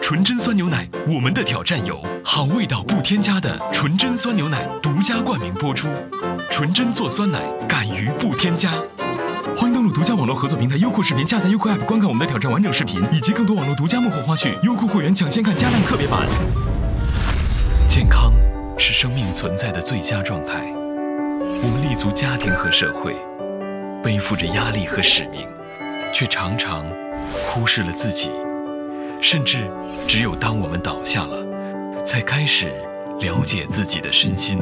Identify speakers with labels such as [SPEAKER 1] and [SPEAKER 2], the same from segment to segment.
[SPEAKER 1] 纯真酸牛奶，我们的挑战有好味道不添加的纯真酸牛奶独家冠名播出。纯真做酸奶，敢于不添加。欢迎登录独家网络合作平台优酷视频，下载优酷 App 观看我们的挑战完整视频，以及更多网络独家幕后花絮。优酷会员抢先看加量特别版。健康是生命存在的最佳状态。我们立足家庭和社会，背负着压力和使命，却常常忽视了自己。甚至只有当我们倒下了，才开始了解自己的身心。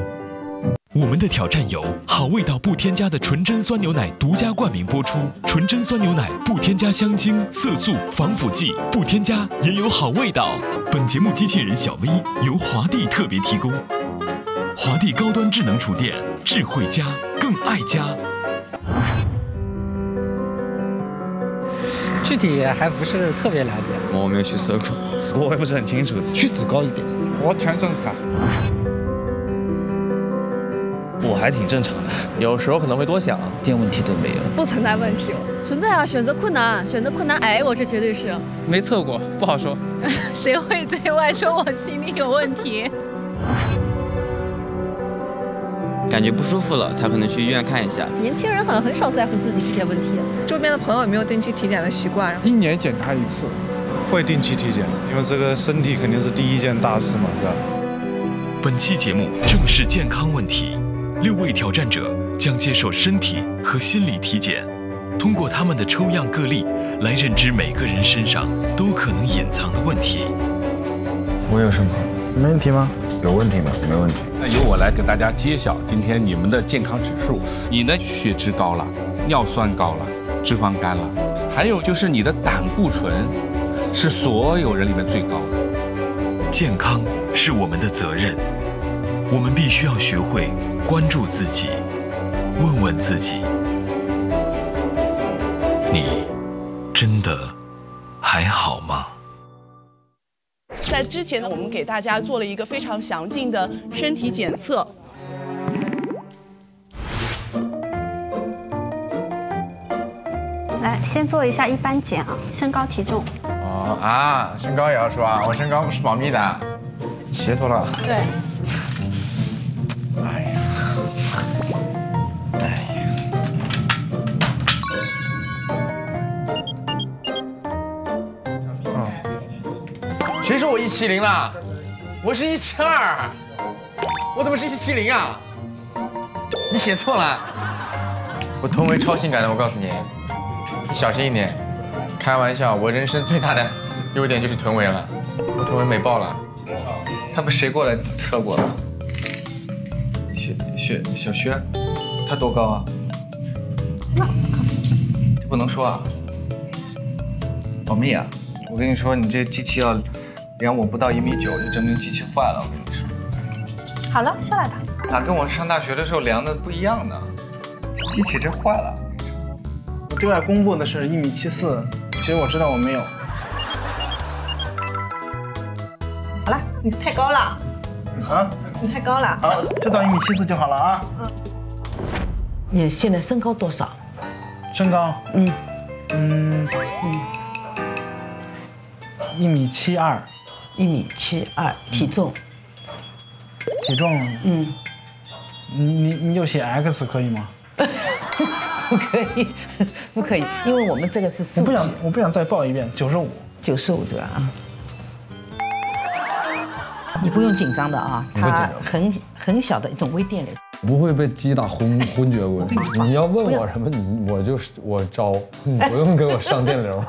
[SPEAKER 1] 我们的挑战由好味道不添加的纯真酸牛奶独家冠名播出。纯真酸牛奶不添加香精、色素、防腐剂，不添加也有好味道。本节目机器人小 V 由华帝特别提供。华帝高端智能厨电，智慧家更爱家。
[SPEAKER 2] 具体还不是特别了解，
[SPEAKER 3] 我没有去测过，
[SPEAKER 4] 我也不是很清楚。
[SPEAKER 2] 血脂高一点，
[SPEAKER 5] 我全正常。
[SPEAKER 4] 我还挺正常的，
[SPEAKER 3] 有时候可能会多想，
[SPEAKER 2] 一点问题都没有，
[SPEAKER 6] 不存在问题。存在啊，选择困难，选择困难，哎，我这绝对是。
[SPEAKER 7] 没测过，不好说。
[SPEAKER 6] 谁会对外说我心里有问题？
[SPEAKER 3] 感觉不舒服了，才可能去医院看一下。
[SPEAKER 6] 年轻人好像很少在乎自己这些问题。
[SPEAKER 8] 周边的朋友也没有定期体检的习惯，
[SPEAKER 9] 一年检查一次，
[SPEAKER 5] 会定期体检，因为这个身体肯定是第一件大事嘛，是吧？
[SPEAKER 1] 本期节目正是健康问题。六位挑战者将接受身体和心理体检，通过他们的抽样个例来认知每个人身上都可能隐藏的问题。
[SPEAKER 10] 我有什么？
[SPEAKER 9] 没问题吗？
[SPEAKER 10] 有问题吗？没问题。
[SPEAKER 11] 那由我来给大家揭晓今天你们的健康指数。你的血脂高了，尿酸高了，脂肪肝了，还有就是你的胆固醇是所有人里面最高的。
[SPEAKER 1] 健康是我们的责任，我们必须要学会。关注自己，问问自己，你真的还好吗？
[SPEAKER 12] 在之前呢，我们给大家做了一个非常详尽的身体检测。
[SPEAKER 13] 来，先做一下一般检啊，身高体重。
[SPEAKER 14] 哦啊，身高也要说啊，我身高不是保密的。
[SPEAKER 9] 鞋脱了。
[SPEAKER 12] 对。
[SPEAKER 14] 谁说我一七零了？我是一七二，我怎么是一七零啊？你写错了，我臀围超性感的，我告诉你，你小心一点。开玩笑，我人生最大的优点就是臀围了，我臀围美爆了。
[SPEAKER 10] 他们谁过来测过了？雪雪小薛，他多高啊？
[SPEAKER 13] 那告诉你，
[SPEAKER 10] 这不能说啊，保密啊！我跟你说，你这机器要。量我不到一米九，就证明机器坏了。我跟你说，
[SPEAKER 13] 好了，下来吧。
[SPEAKER 10] 咋跟我上大学的时候量的不一样呢？机器真坏了。
[SPEAKER 9] 我对外公布的是一米七四，其实我知道我没有。
[SPEAKER 13] 好了，你太高了。啊？你太高了。
[SPEAKER 9] 好，就到一米七四就好了啊。
[SPEAKER 8] 嗯。你现在身高多少？
[SPEAKER 9] 身高？嗯嗯嗯，一米七二。
[SPEAKER 8] 一米七二，体重，
[SPEAKER 9] 体重，嗯，你你你就写 X 可以吗？
[SPEAKER 8] 不可以，不可以，因为我们这个是。
[SPEAKER 9] 我不想，我不想再报一遍，九十五，
[SPEAKER 8] 九十五对吧？啊。你不用紧张的啊，它很很小的一种微电流，
[SPEAKER 15] 不会被击打昏 昏厥过去。你要问我什么，你我就是我招，你不用给我上电流，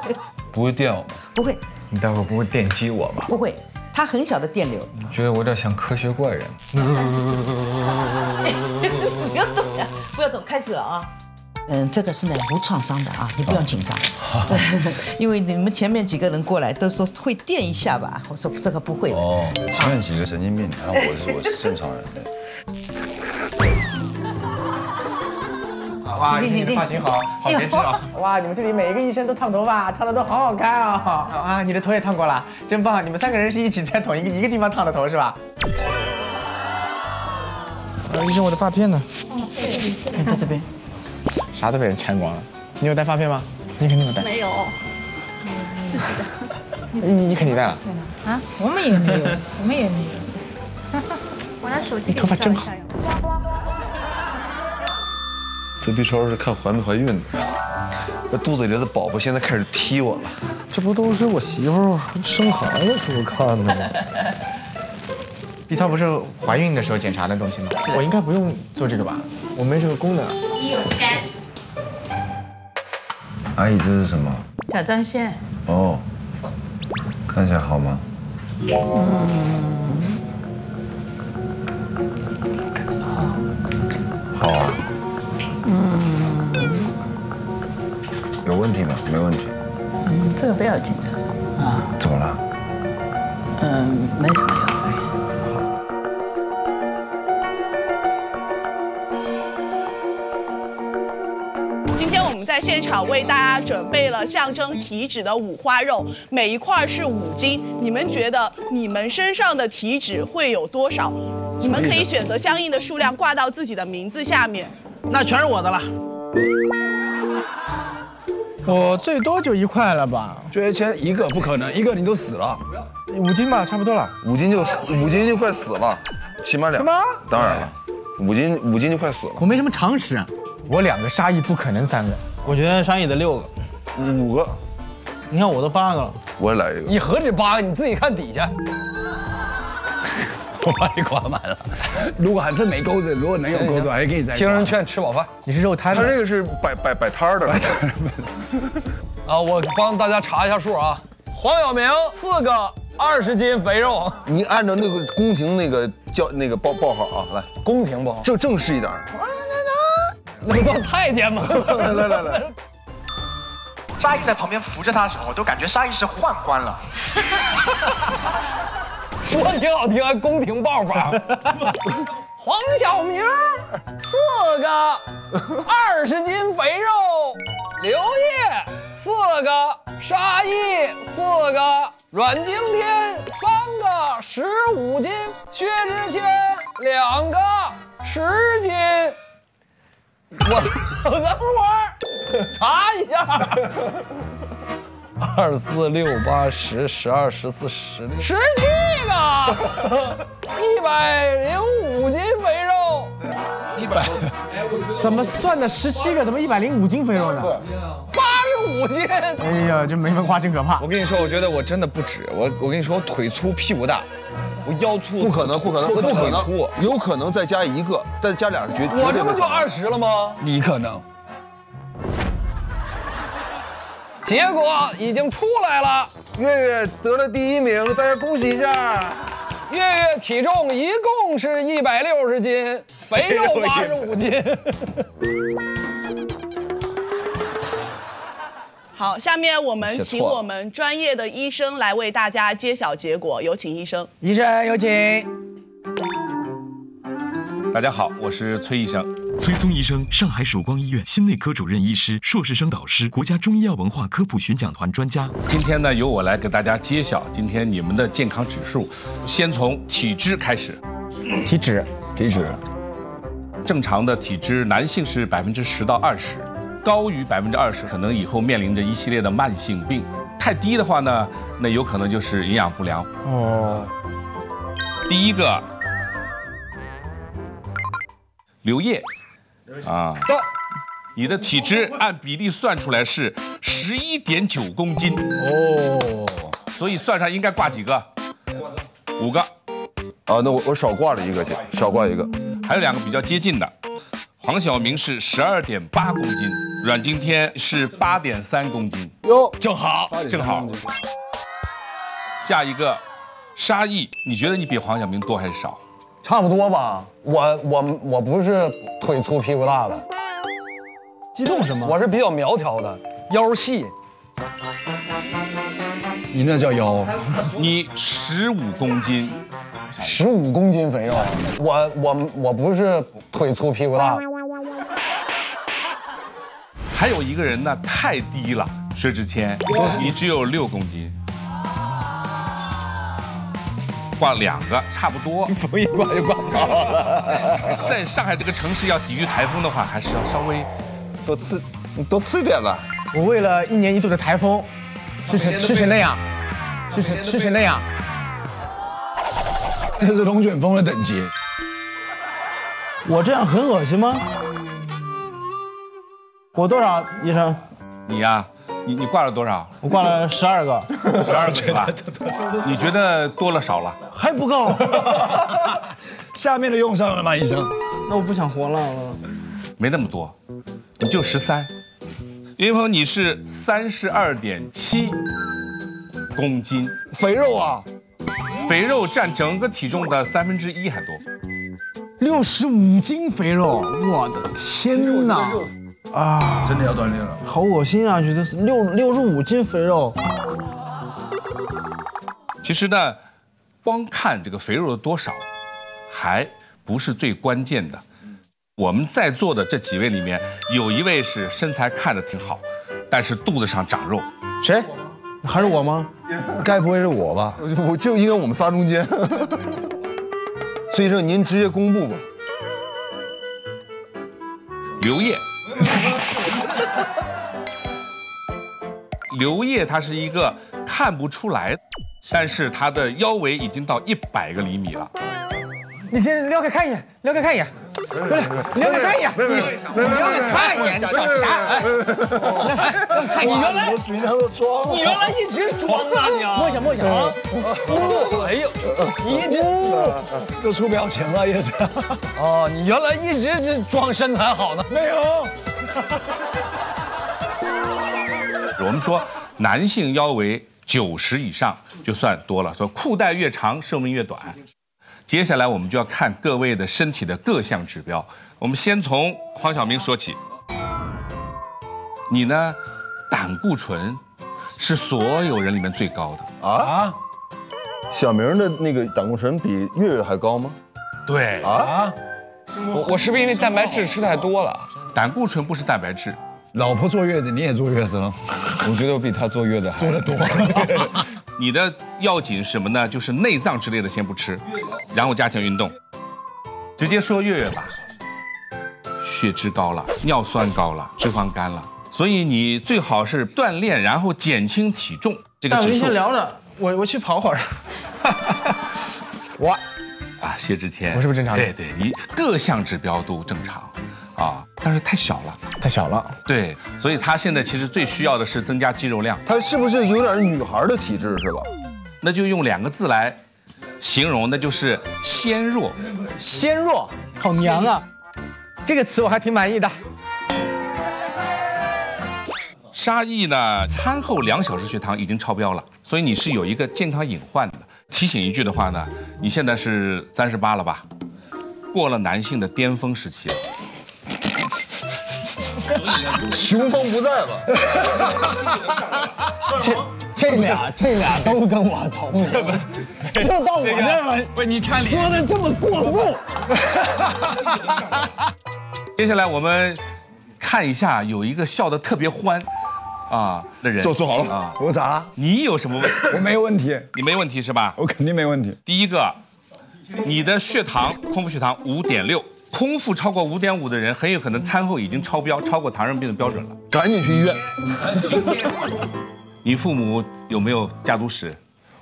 [SPEAKER 10] 不会电我吗？
[SPEAKER 8] 不会。
[SPEAKER 10] 你待会儿不会电击我吧？
[SPEAKER 8] 不会，它很小的电流。
[SPEAKER 10] 你觉得我有点像科学怪人？不
[SPEAKER 8] 要动，不要动，开始了啊！嗯，这个是呢无创伤的啊，你不用紧张，因为你们前面几个人过来都说会电一下吧，我说这个不会的。哦，
[SPEAKER 10] 前面几个神经病，然后我是我是正常人的。哇，你的发型好好别致啊！哇，你们这里每一个医生都烫头发，烫的都好好看啊！啊，你的头也烫过了，真棒！你们三个人是一起在同一个一个地方烫的头是吧？呃，医生，我的发片呢？哦，对在这边。啥都被人拆光了。你有带发片吗？你肯定有带。
[SPEAKER 6] 没有，自己的。
[SPEAKER 14] 你你肯定带了。
[SPEAKER 2] 啊，我们也没有，我们也没有。我拿手机给。
[SPEAKER 14] 你头发真好。
[SPEAKER 16] 这 B 超是看怀没怀孕的，那肚子里的宝宝现在开始踢我了。
[SPEAKER 15] 这不都是我媳妇生孩子时候看的吗
[SPEAKER 14] ？B 超不是怀孕的时候检查的东西吗？我应该不用做这个吧？我没这个功能。
[SPEAKER 2] 一有三。
[SPEAKER 16] 阿姨，这是什么？
[SPEAKER 2] 甲状腺。
[SPEAKER 16] 哦，看起来好吗？
[SPEAKER 2] 嗯。个不要紧的。啊。
[SPEAKER 16] 怎么了？
[SPEAKER 2] 嗯，没什么要紧。
[SPEAKER 6] 今天我们在现场为大家准备了象征体脂的五花肉，每一块是五斤。你们觉得你们身上的体脂会有多少？你们可以选择相应的数量挂到自己的名字下面。
[SPEAKER 9] 那全是我的了。我最多就一块了吧？
[SPEAKER 17] 捐钱一个不可能，一个你都死了。
[SPEAKER 5] 五斤吧，差不多了。
[SPEAKER 16] 五斤就五斤就快死了，起码两。
[SPEAKER 9] 什么？
[SPEAKER 16] 当然了，五斤五斤就快死了。
[SPEAKER 9] 我没什么常识，
[SPEAKER 14] 我两个沙溢不可能三个，
[SPEAKER 9] 我觉得沙溢得六个，
[SPEAKER 16] 五个。
[SPEAKER 9] 你看我都八个了，
[SPEAKER 16] 我也来一个。
[SPEAKER 17] 你何止八个？你自己看底下。我把你挂满了。如果还真没钩子，如果能有钩子，还给你再。
[SPEAKER 15] 听人劝，吃饱饭。
[SPEAKER 14] 你是肉摊
[SPEAKER 16] 他这个是摆摆摆摊的。
[SPEAKER 15] 摆摊的 啊，我帮大家查一下数啊。黄晓明四个二十斤肥肉。
[SPEAKER 16] 你按照那个宫廷那个叫那个报报号啊，来。
[SPEAKER 15] 宫廷报。
[SPEAKER 16] 正正式一点。
[SPEAKER 15] 那不叫太监吗？
[SPEAKER 16] 来来来来。
[SPEAKER 18] 沙溢 在旁边扶着他的时候，我都感觉沙溢是宦官了。
[SPEAKER 15] 说挺好听，还宫廷爆法。黄晓明四个二十斤肥肉，刘烨四个，沙溢四个，阮经天三个十五斤，薛之谦两个十斤。我 等会儿查一下。二四六八十十二十四十六十七个，一百零五斤肥肉，
[SPEAKER 14] 一百，怎么算的十七个？怎么一百零五斤肥肉呢？
[SPEAKER 15] 八十五斤！
[SPEAKER 14] 哎呀，这没文化真可怕。
[SPEAKER 10] 我跟你说，我觉得我真的不止。我我跟你说，我腿粗屁股大，我腰粗。
[SPEAKER 16] 不可能，不可能，不可能，有可能再加一个，再加俩是绝。
[SPEAKER 15] 我这不就二十了吗？
[SPEAKER 17] 你可能。
[SPEAKER 15] 结果已经出来了，
[SPEAKER 16] 月月得了第一名，大家恭喜一下。
[SPEAKER 15] 月月体重一共是一百六十斤，肥肉八十五斤。
[SPEAKER 6] 好，下面我们请我们专业的医生来为大家揭晓结果，有请医生。
[SPEAKER 14] 医生有请。
[SPEAKER 11] 大家好，我是崔医生。
[SPEAKER 1] 崔松医生，上海曙光医院心内科主任医师，硕士生导师，国家中医药文化科普巡讲团专家。
[SPEAKER 11] 今天呢，由我来给大家揭晓今天你们的健康指数。先从体脂开始。
[SPEAKER 14] 体脂，
[SPEAKER 17] 体脂。
[SPEAKER 11] 正常的体脂，男性是百分之十到二十，高于百分之二十，可能以后面临着一系列的慢性病。太低的话呢，那有可能就是营养不良。哦。第一个。刘烨，啊，到，你的体脂按比例算出来是十一点九公斤哦，所以算上应该挂几个？五个。
[SPEAKER 16] 啊，那我我少挂了一个去，少挂一个。
[SPEAKER 11] 还有两个比较接近的，黄晓明是十二点八公斤，阮经天是八点三公斤。
[SPEAKER 15] 哟，
[SPEAKER 11] 正好，正好。下一个，沙溢，你觉得你比黄晓明多还是少？
[SPEAKER 15] 差不多吧，我我我不是腿粗屁股大的，
[SPEAKER 14] 激动什么？
[SPEAKER 15] 我是比较苗条的，腰细。
[SPEAKER 17] 你那叫腰？
[SPEAKER 11] 你十五公斤，
[SPEAKER 15] 十五公斤肥肉。我我我不是腿粗屁股大。
[SPEAKER 11] 还有一个人呢，太低了，薛之谦，你只有六公斤。挂两个差不多，
[SPEAKER 17] 风一刮就刮跑了。
[SPEAKER 11] 在上海这个城市要抵御台风的话，还是要稍微
[SPEAKER 16] 多吃多吃点吧。
[SPEAKER 14] 我为了一年一度的台风，吃成吃成那样，吃成吃成那样。
[SPEAKER 17] 这是龙卷风的等级。
[SPEAKER 9] 我这样很恶心吗？我多少，医生？
[SPEAKER 11] 你呀，你你挂了多少？
[SPEAKER 9] 我挂了十二个，
[SPEAKER 11] 十二个是吧？你觉得多了少了？
[SPEAKER 9] 还不够。
[SPEAKER 17] 下面的用上了吗，医生？
[SPEAKER 9] 那我不想活了。
[SPEAKER 11] 没那么多，你就十三。云峰，你是三十二点七公斤，
[SPEAKER 17] 肥肉啊，
[SPEAKER 11] 肥肉占整个体重的三分之一还多。
[SPEAKER 14] 六十五斤肥肉，我的天哪！
[SPEAKER 9] 啊，
[SPEAKER 17] 真的要锻炼了，
[SPEAKER 9] 好恶心啊！觉得是六六十五斤肥肉。
[SPEAKER 11] 其实呢，光看这个肥肉的多少，还不是最关键的。我们在座的这几位里面，有一位是身材看着挺好，但是肚子上长肉。
[SPEAKER 14] 谁？
[SPEAKER 9] 还是我吗？
[SPEAKER 16] 该不会是我吧？我就应该我们仨中间。所以说您直接公布吧。
[SPEAKER 11] 刘烨。刘烨他是一个看不出来，但是他的腰围已经到一百个厘米了。
[SPEAKER 14] 你先撩开看一眼，撩开看一眼，过来，撩开看一眼，你你撩开看一眼，你笑啥？
[SPEAKER 15] 你原来你原来一直装啊你啊！
[SPEAKER 14] 摸一下摸一下啊！
[SPEAKER 15] 哎呦，你一直
[SPEAKER 17] 都出表情了叶子。
[SPEAKER 15] 哦，你原来一直是装身材好呢？
[SPEAKER 17] 没有。
[SPEAKER 11] 我们说男性腰围九十以上就算多了，说裤带越长寿命越短。接下来我们就要看各位的身体的各项指标。我们先从黄晓明说起，你呢，胆固醇是所有人里面最高的
[SPEAKER 16] 啊。小明的那个胆固醇比月月还高吗？
[SPEAKER 11] 对
[SPEAKER 16] 啊。
[SPEAKER 15] 我我是不是因为蛋白质吃太多了？
[SPEAKER 11] 胆固醇不是蛋白质。
[SPEAKER 17] 老婆坐月子，你也坐月子了？
[SPEAKER 15] 我觉得我比她坐月子还
[SPEAKER 17] 坐得多。
[SPEAKER 11] 你的要紧什么呢？就是内脏之类的先不吃，然后加强运动。直接说月月吧，血脂高了，尿酸高了，脂肪肝了，所以你最好是锻炼，然后减轻体重。这个指数。
[SPEAKER 9] 先聊着，我我去跑会儿。
[SPEAKER 14] 我
[SPEAKER 11] 啊，薛之谦，
[SPEAKER 14] 我是不是正常？
[SPEAKER 11] 对对，你各项指标都正常啊，但是太小了，
[SPEAKER 14] 太小了。
[SPEAKER 11] 对，所以他现在其实最需要的是增加肌肉量。
[SPEAKER 16] 他是不是有点女孩的体质是吧？
[SPEAKER 11] 那就用两个字来形容，那就是纤弱。
[SPEAKER 14] 纤弱，好娘啊！这个词我还挺满意的。
[SPEAKER 11] 沙溢呢，餐后两小时血糖已经超标了，所以你是有一个健康隐患的。提醒一句的话呢，你现在是三十八了吧？过了男性的巅峰时期了。
[SPEAKER 16] 雄风不在吧？
[SPEAKER 14] 这这俩这俩都跟我同龄，就到我这儿了。
[SPEAKER 10] 不，你看
[SPEAKER 14] 说的这么过分。
[SPEAKER 11] 接下来我们看一下，有一个笑的特别欢啊的人。
[SPEAKER 16] 坐坐好了
[SPEAKER 11] 啊！
[SPEAKER 17] 我咋了？
[SPEAKER 11] 你有什么问题？
[SPEAKER 17] 我没问题。
[SPEAKER 11] 你没问题是吧？
[SPEAKER 17] 我肯定没问题。
[SPEAKER 11] 第一个，你的血糖空腹血糖五点六。空腹超过五点五的人，很有可能餐后已经超标，超过糖尿病的标准了。
[SPEAKER 16] 赶紧去医院。
[SPEAKER 11] 你父母有没有家族史？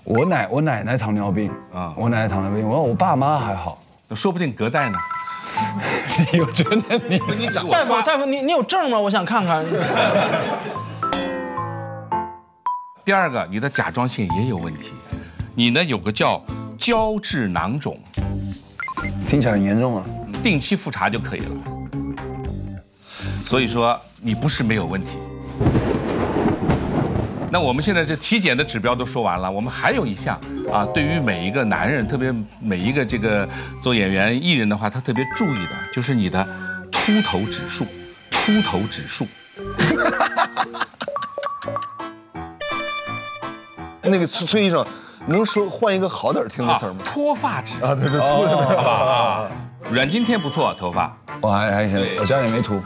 [SPEAKER 17] 我奶我奶奶糖尿病啊，我奶奶糖尿病，我我爸妈还好，
[SPEAKER 11] 说不定隔代呢。
[SPEAKER 17] 你我觉得你
[SPEAKER 11] 你讲
[SPEAKER 9] 大夫大夫，你你有证吗？我想看看。
[SPEAKER 11] 第二个，你的甲状腺也有问题，你呢有个叫胶质囊肿，
[SPEAKER 17] 听起来很严重啊。
[SPEAKER 11] 定期复查就可以了。所以说你不是没有问题。那我们现在这体检的指标都说完了，我们还有一项啊，对于每一个男人，特别每一个这个做演员艺人的话，他特别注意的就是你的秃头指数，秃头指数。
[SPEAKER 16] 那个崔崔医生，能说换一个好点听的词吗？
[SPEAKER 11] 脱发指数
[SPEAKER 16] 啊，对对，
[SPEAKER 11] 好
[SPEAKER 16] 秃
[SPEAKER 11] 不好？阮经天不错，头发
[SPEAKER 17] 我还还行，我家里没秃。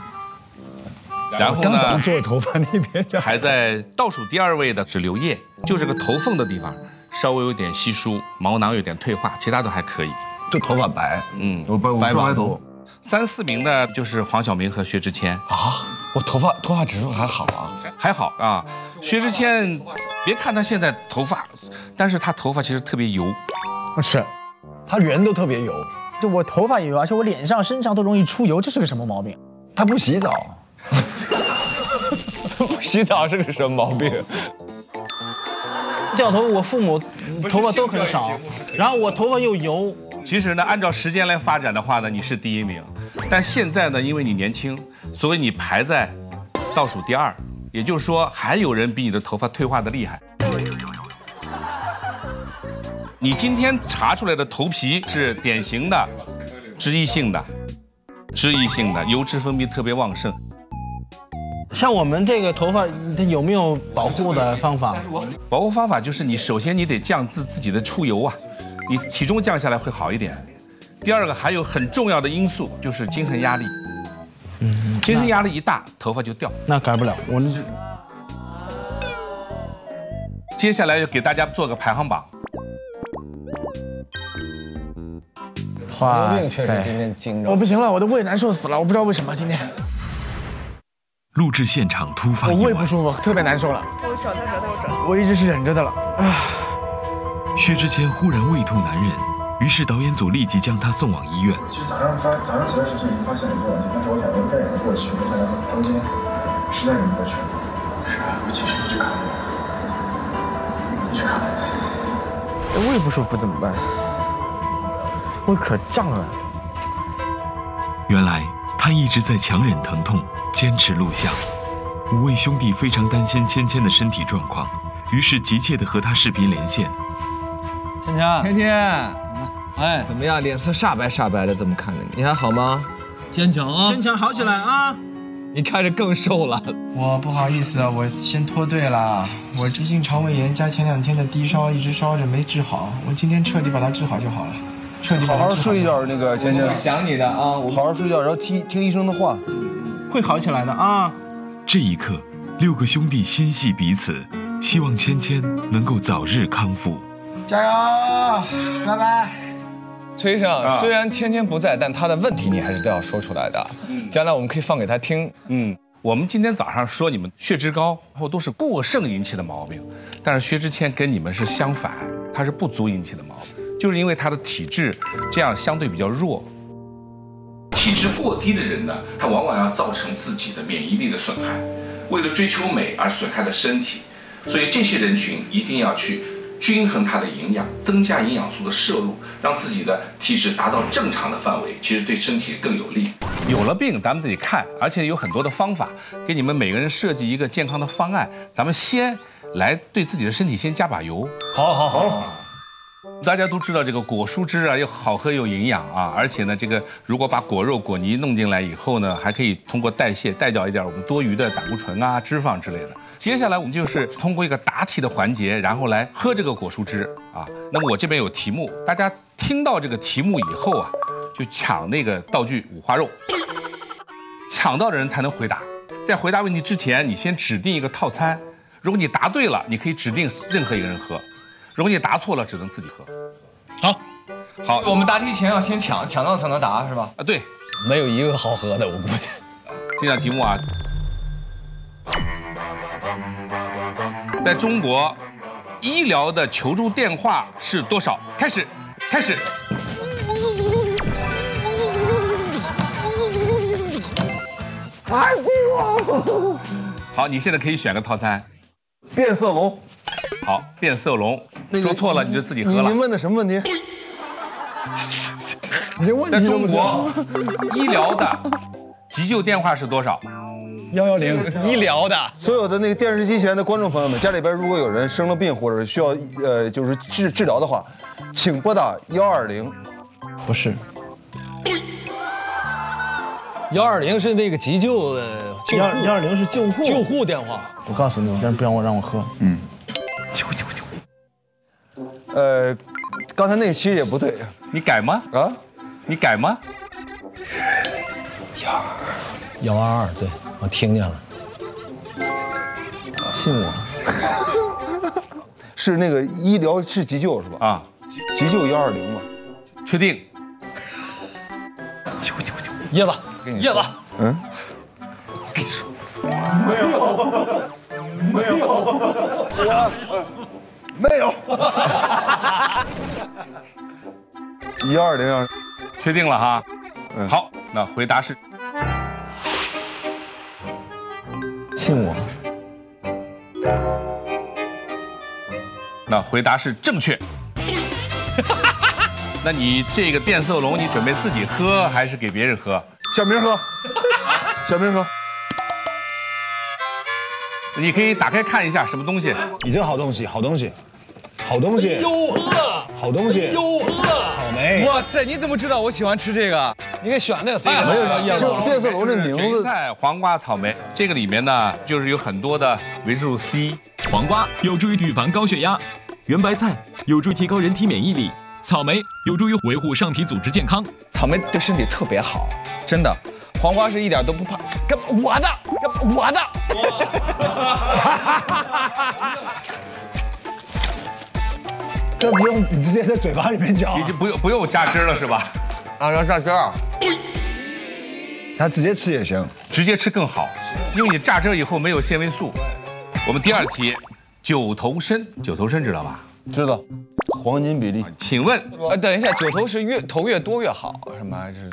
[SPEAKER 11] 然后呢？
[SPEAKER 17] 刚早上做的头发那边
[SPEAKER 11] 还在倒数第二位的是刘烨，就这个头缝的地方稍微有点稀疏，毛囊有点退化，其他都还可以。
[SPEAKER 17] 就头发白，
[SPEAKER 11] 嗯，
[SPEAKER 16] 我白我
[SPEAKER 17] 白
[SPEAKER 16] 白头。
[SPEAKER 11] 三四名呢就是黄晓明和薛之谦
[SPEAKER 15] 啊，我头发脱发指数还好啊，
[SPEAKER 11] 还好啊。薛之谦别看他现在头发，但是他头发其实特别油。
[SPEAKER 14] 是，
[SPEAKER 17] 他人都特别油。
[SPEAKER 14] 就我头发也油，而且我脸上、身上都容易出油，这是个什么毛病？
[SPEAKER 17] 他不洗澡。
[SPEAKER 10] 不 洗澡是个什么毛病？
[SPEAKER 9] 掉头，我父母头发都很少，然后我头发又油。
[SPEAKER 11] 其实呢，按照时间来发展的话呢，你是第一名，但现在呢，因为你年轻，所以你排在倒数第二。也就是说，还有人比你的头发退化的厉害。你今天查出来的头皮是典型的脂溢性的，脂溢性的油脂分泌特别旺盛。
[SPEAKER 9] 像我们这个头发，它有没有保护的方法？
[SPEAKER 11] 保护方法就是你首先你得降自自己的出油啊，你体重降下来会好一点。第二个还有很重要的因素就是精神压力。嗯，精神压力一大，头发就掉。
[SPEAKER 9] 那改不了，我。
[SPEAKER 11] 接下来要给大家做个排行榜。
[SPEAKER 14] 哇塞，今天惊着我不行了，我的胃难受死了，我不知道为什么今天。
[SPEAKER 1] 录制现场突发
[SPEAKER 14] 我胃不舒服，特别难受了。
[SPEAKER 19] 我找他找他，我找。
[SPEAKER 14] 我一直是忍着的了。啊。
[SPEAKER 1] 薛之谦忽然胃痛难忍，于是导演组立即将他送往医院。
[SPEAKER 20] 其实早上发早上起来时就已经发现了一个问题，但是我想我再忍得过去，没想到中间实在忍不过去。是啊，我其实一直扛着，一直扛着。
[SPEAKER 14] 胃不舒服怎么办？胃可胀了。
[SPEAKER 1] 原来他一直在强忍疼痛。坚持录像，五位兄弟非常担心芊芊的身体状况，于是急切地和他视频连线。
[SPEAKER 10] 芊芊，芊芊，哎，怎么样？脸色煞白煞白的，怎么看着你？你还好吗？
[SPEAKER 9] 坚强啊！坚强，好起来啊！
[SPEAKER 10] 你看着更瘦了。
[SPEAKER 14] 我不好意思啊，我先脱队了。我急性肠胃炎加前两天的低烧一直烧着没治好，我今天彻底把它治好就好了。彻底
[SPEAKER 16] 好好睡一觉，那个芊芊。
[SPEAKER 10] 想你的啊，我
[SPEAKER 16] 好好睡觉，然后听听医生的话。
[SPEAKER 9] 会好起来的啊！
[SPEAKER 1] 这一刻，六个兄弟心系彼此，希望芊芊能够早日康复。
[SPEAKER 14] 加油，拜拜。
[SPEAKER 10] 崔医生，虽然芊芊不在，但她的问题你还是都要说出来的。将来我们可以放给她听。
[SPEAKER 11] 嗯，我们今天早上说你们血脂高或都是过剩引起的毛病，但是薛之谦跟你们是相反，他是不足引起的毛病，就是因为他的体质这样相对比较弱。体质过低的人呢，他往往要造成自己的免疫力的损害，为了追求美而损害了身体，所以这些人群一定要去均衡他的营养，增加营养素的摄入，让自己的体质达到正常的范围，其实对身体更有利。有了病，咱们得看，而且有很多的方法，给你们每个人设计一个健康的方案。咱们先来对自己的身体先加把油。
[SPEAKER 10] 好，好，好。
[SPEAKER 11] 大家都知道这个果蔬汁啊，又好喝又营养啊，而且呢，这个如果把果肉、果泥弄进来以后呢，还可以通过代谢带掉一点我们多余的胆固醇啊、脂肪之类的。接下来我们就是通过一个答题的环节，然后来喝这个果蔬汁啊。那么我这边有题目，大家听到这个题目以后啊，就抢那个道具五花肉，抢到的人才能回答。在回答问题之前，你先指定一个套餐，如果你答对了，你可以指定任何一个人喝。如果你答错了，只能自己喝。
[SPEAKER 10] 好，
[SPEAKER 11] 好，
[SPEAKER 10] 我们答题前要先抢，抢到才能答，是吧？
[SPEAKER 11] 啊，对，
[SPEAKER 10] 没有一个好喝的，我估计。
[SPEAKER 11] 这道题目啊，在中国，医疗的求助电话是多少？开始，开始。好，你现在可以选个套餐。
[SPEAKER 16] 变色龙。
[SPEAKER 11] 好，变色龙，说错了你就自己喝了。
[SPEAKER 16] 您问的什么问题？
[SPEAKER 11] 在中国，医疗的急救电话是多少？
[SPEAKER 14] 幺幺零。
[SPEAKER 10] 医疗的，
[SPEAKER 16] 所有的那个电视机前的观众朋友们，家里边如果有人生了病或者需要呃就是治治疗的话，请拨打幺二零。
[SPEAKER 14] 不是。
[SPEAKER 10] 幺二零是那个急救的。
[SPEAKER 9] 幺幺二零是救护。
[SPEAKER 10] 救护电话。
[SPEAKER 9] 我告诉你，但是不让我让我喝。嗯。
[SPEAKER 16] 呃，刚才那个其实也不对，
[SPEAKER 11] 你改吗？啊，你改吗？
[SPEAKER 10] 幺二幺二二，对我听见了，
[SPEAKER 16] 信我。是那个医疗是急救是吧？啊，急救幺二零嘛，
[SPEAKER 11] 确定。
[SPEAKER 10] 叶子，叶子，嗯，我
[SPEAKER 16] 跟你说，没有，没有。我没有。一二零二，
[SPEAKER 11] 确定了哈。嗯好，那回答是
[SPEAKER 14] 信我。
[SPEAKER 11] 那回答是正确。那你这个变色龙，你准备自己喝还是给别人喝？
[SPEAKER 16] 小明喝，小明喝。
[SPEAKER 11] 你可以打开看一下什么东西。
[SPEAKER 17] 你这个好东西，好东西，好东西。
[SPEAKER 15] 哟呵，
[SPEAKER 17] 好东西。
[SPEAKER 15] 哟呵，
[SPEAKER 17] 草莓。
[SPEAKER 10] 哇塞，你怎么知道我喜欢吃这个？
[SPEAKER 15] 你给选的太
[SPEAKER 11] 这个
[SPEAKER 15] 好了，叶总。
[SPEAKER 16] 变色龙这名字，
[SPEAKER 11] 蕨菜、黄瓜、草莓，这个里面呢，就是有很多的维生素 C。
[SPEAKER 1] 黄瓜有助于预防高血压，圆白菜有助于提高人体免疫力，草莓有助于维护上皮组织健康。
[SPEAKER 10] 草莓对身体特别好，真的。黄瓜是一点都不怕，跟我的，跟我的。
[SPEAKER 17] 这不用你直接在嘴巴里面嚼，
[SPEAKER 11] 已经不用不用榨汁了是吧？
[SPEAKER 10] 啊，要榨汁啊。
[SPEAKER 17] 他直接吃也行，
[SPEAKER 11] 直接吃更好，因为你榨汁以后没有纤维素。我们第二题，九头身，九头身知道吧？
[SPEAKER 16] 知道，黄金比例。
[SPEAKER 11] 请问，
[SPEAKER 10] 呃，等一下，九头是越头越多越好，什么？还是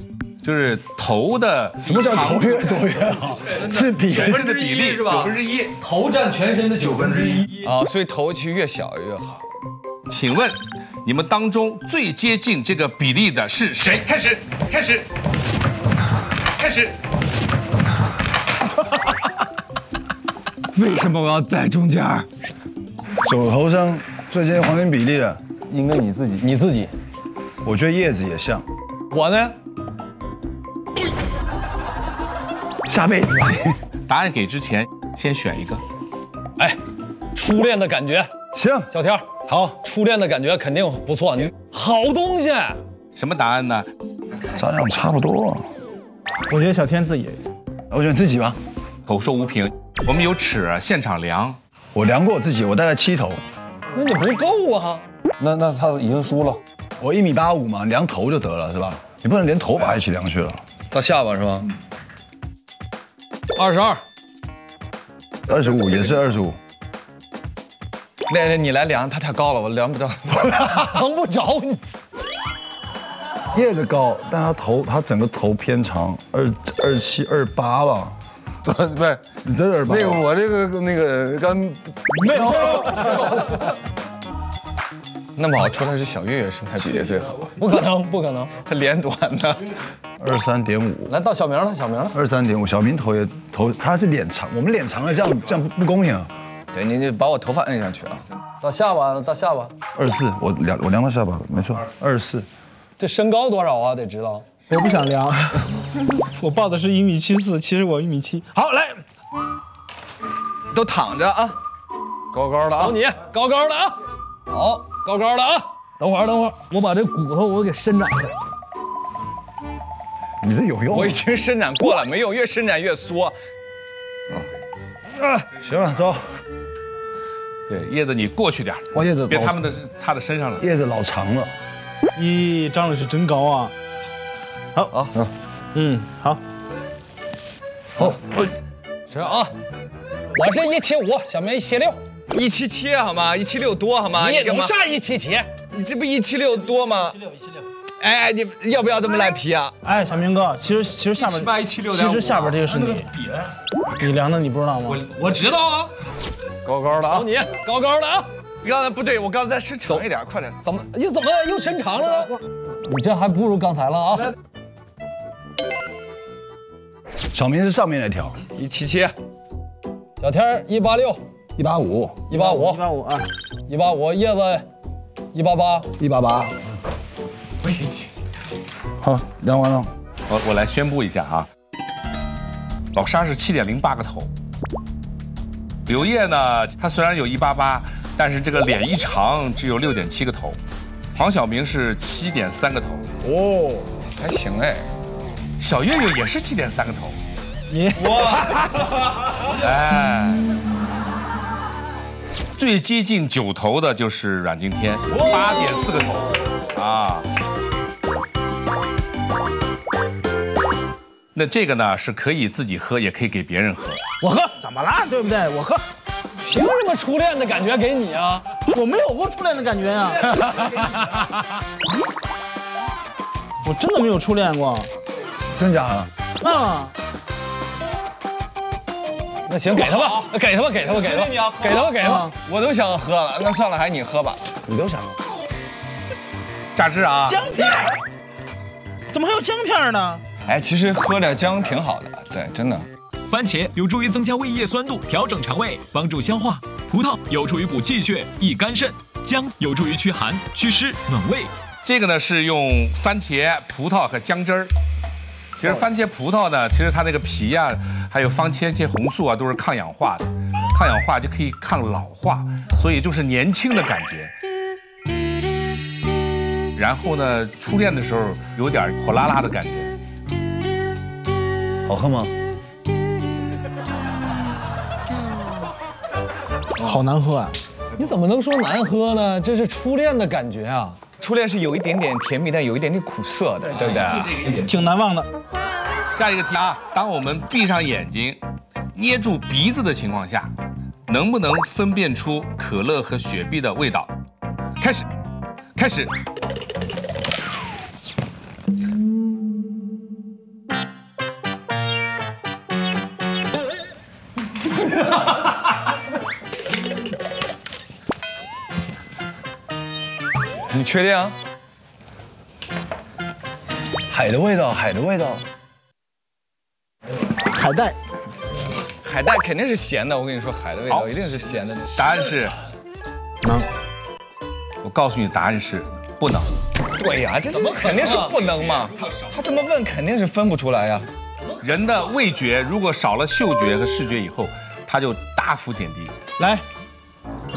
[SPEAKER 11] 就是头的
[SPEAKER 17] 什么叫头越多越好？是比
[SPEAKER 11] 全身的比例
[SPEAKER 15] 是吧？
[SPEAKER 11] 九分之一，
[SPEAKER 15] 头占全身的九分之一。
[SPEAKER 10] 啊，所以头其实越小越好。
[SPEAKER 11] 请问，你们当中最接近这个比例的是谁？开始，开始，开始。
[SPEAKER 17] 为什么我要在中间？九头身最接近黄金比例的，
[SPEAKER 16] 应该你自己。
[SPEAKER 17] 你自己，我觉得叶子也像。
[SPEAKER 15] 我呢？
[SPEAKER 17] 下辈子吧。
[SPEAKER 11] 答案给之前，先选一个。
[SPEAKER 15] 哎，初恋的感觉。
[SPEAKER 17] 行，
[SPEAKER 15] 小天，
[SPEAKER 17] 好，
[SPEAKER 15] 初恋的感觉肯定不错。你好东西。
[SPEAKER 11] 什么答案呢？
[SPEAKER 17] 咱俩差不多。
[SPEAKER 9] 我觉得小天自己，
[SPEAKER 17] 我选自己吧。
[SPEAKER 11] 口说无凭，我们有尺，现场量。
[SPEAKER 17] 我量过我自己，我大概七头。
[SPEAKER 15] 那你不够啊！
[SPEAKER 16] 那那他已经输了。
[SPEAKER 17] 我一米八五嘛，量头就得了，是吧？你不能连头发一起量去了。
[SPEAKER 15] 到下巴是吧？二十二，
[SPEAKER 17] 二十五也是二十五。
[SPEAKER 10] 那那你来量，他太高了，我量不着，
[SPEAKER 15] 量不着你。
[SPEAKER 17] 叶子高，但他头他整个头偏长，二二七二八了。
[SPEAKER 16] 不是，
[SPEAKER 17] 你真二八？
[SPEAKER 16] 那个我这个那个刚
[SPEAKER 15] 没有。
[SPEAKER 10] 那么好，出来是小月月身材比例最好。
[SPEAKER 15] 不可能，不可能，
[SPEAKER 10] 他脸短的。
[SPEAKER 17] 二三点五。
[SPEAKER 15] 来到小明了，小明了。
[SPEAKER 17] 二三点五，小明头也头，他是脸长，我们脸长了，这样这样不公平啊。
[SPEAKER 10] 对，你就把我头发摁下去啊。
[SPEAKER 15] 到下巴，到下巴。
[SPEAKER 17] 二四，我量我量到下巴了，没错，二四。
[SPEAKER 15] 这身高多少啊？得知道。
[SPEAKER 9] 我不想量，我报的是一米七四，其实我一米七。好，来，
[SPEAKER 10] 都躺着啊，
[SPEAKER 16] 高高的啊。
[SPEAKER 15] 走你，高高的啊。好，高高的啊。等会儿，等会儿，我把这骨头我给伸展一下。
[SPEAKER 17] 你这有用？
[SPEAKER 10] 我已经伸展过了，没用，越伸展越缩。
[SPEAKER 17] 啊，行了，走。
[SPEAKER 11] 对，叶子你过去点
[SPEAKER 17] 哇，叶子
[SPEAKER 11] 别他们的擦在身上了。
[SPEAKER 17] 叶子老长了。
[SPEAKER 9] 咦，张老师真高啊！好
[SPEAKER 10] 好，
[SPEAKER 9] 嗯，好，
[SPEAKER 17] 好，
[SPEAKER 15] 是啊，我是一七五，小明一七六，
[SPEAKER 10] 一七七好吗？一七六多好吗？
[SPEAKER 15] 你
[SPEAKER 10] 干嘛？
[SPEAKER 15] 啥一七七？
[SPEAKER 10] 你这不一七六多吗？
[SPEAKER 9] 一七六，一七六。
[SPEAKER 10] 哎，你要不要这么赖皮啊？
[SPEAKER 9] 哎，小明哥，其实其实下边
[SPEAKER 10] 八一七六
[SPEAKER 9] 其实下边这个是你，你量的你不知道吗？
[SPEAKER 15] 我我知道啊，
[SPEAKER 16] 高高的啊，
[SPEAKER 15] 你高高的啊。
[SPEAKER 10] 你刚才不对，我刚才伸长一点，快点。
[SPEAKER 15] 怎么又怎么又伸长了呢？你这还不如刚才了啊！
[SPEAKER 17] 小明是上面那条，
[SPEAKER 10] 一七七。
[SPEAKER 15] 小天一八六，
[SPEAKER 17] 一八五，
[SPEAKER 15] 一八五，
[SPEAKER 9] 一八五啊，
[SPEAKER 15] 一八五，叶子一八八，
[SPEAKER 17] 一八八。好，量完了。
[SPEAKER 11] 我我来宣布一下啊，老沙是七点零八个头，刘烨呢，他虽然有一八八，但是这个脸一长只有六点七个头。黄晓明是七点三个头，
[SPEAKER 10] 哦，还行哎。
[SPEAKER 11] 小岳岳也是七点三个头，
[SPEAKER 9] 你？
[SPEAKER 11] 哇，哎，最接近九头的就是阮经天，八点四个头，啊。那这个呢是可以自己喝，也可以给别人喝。
[SPEAKER 9] 我喝，怎么了？对不对？我喝。
[SPEAKER 15] 凭什么初恋的感觉给你啊？
[SPEAKER 9] 我没有过初恋的感觉呀。我真的没有初恋过。
[SPEAKER 17] 真假的？
[SPEAKER 9] 啊。
[SPEAKER 15] 那行，给他吧，给他吧，给他吧，给他吧，给他吧，给他吧。
[SPEAKER 10] 我都想喝了，那算了，还是你喝吧。
[SPEAKER 17] 你都想喝？
[SPEAKER 10] 榨汁啊？
[SPEAKER 9] 姜片？怎么还有姜片呢？
[SPEAKER 10] 哎，其实喝点姜挺好的，对，真的。
[SPEAKER 1] 番茄有助于增加胃液酸度，调整肠胃，帮助消化；葡萄有助于补气血，益肝肾；姜有助于驱寒、祛湿、暖胃。
[SPEAKER 11] 这个呢是用番茄、葡萄和姜汁儿。其实番茄、葡萄呢，其实它那个皮啊，还有方切切红素啊，都是抗氧化的，抗氧化就可以抗老化，所以就是年轻的感觉。然后呢，初恋的时候有点火辣辣的感觉，
[SPEAKER 17] 好喝吗？
[SPEAKER 9] 好难喝啊！
[SPEAKER 15] 你怎么能说难喝呢？这是初恋的感觉啊！
[SPEAKER 10] 初恋是有一点点甜蜜，但有一点点苦涩的，对不对？
[SPEAKER 9] 挺难忘的。
[SPEAKER 11] 下一个题啊，当我们闭上眼睛，捏住鼻子的情况下，能不能分辨出可乐和雪碧的味道？开始，开始。
[SPEAKER 10] 你确定啊？
[SPEAKER 17] 海的味道，海的味道。
[SPEAKER 9] 海带，
[SPEAKER 10] 海带肯定是咸的。我跟你说，海的味道一定是咸的。
[SPEAKER 11] 答案是
[SPEAKER 9] 能。
[SPEAKER 11] 我告诉你，答案是不能。
[SPEAKER 10] 对呀，这怎么肯定是不能嘛？他这么问，肯定是分不出来呀。
[SPEAKER 11] 人的味觉如果少了嗅觉和视觉以后，它就大幅减低。
[SPEAKER 9] 来，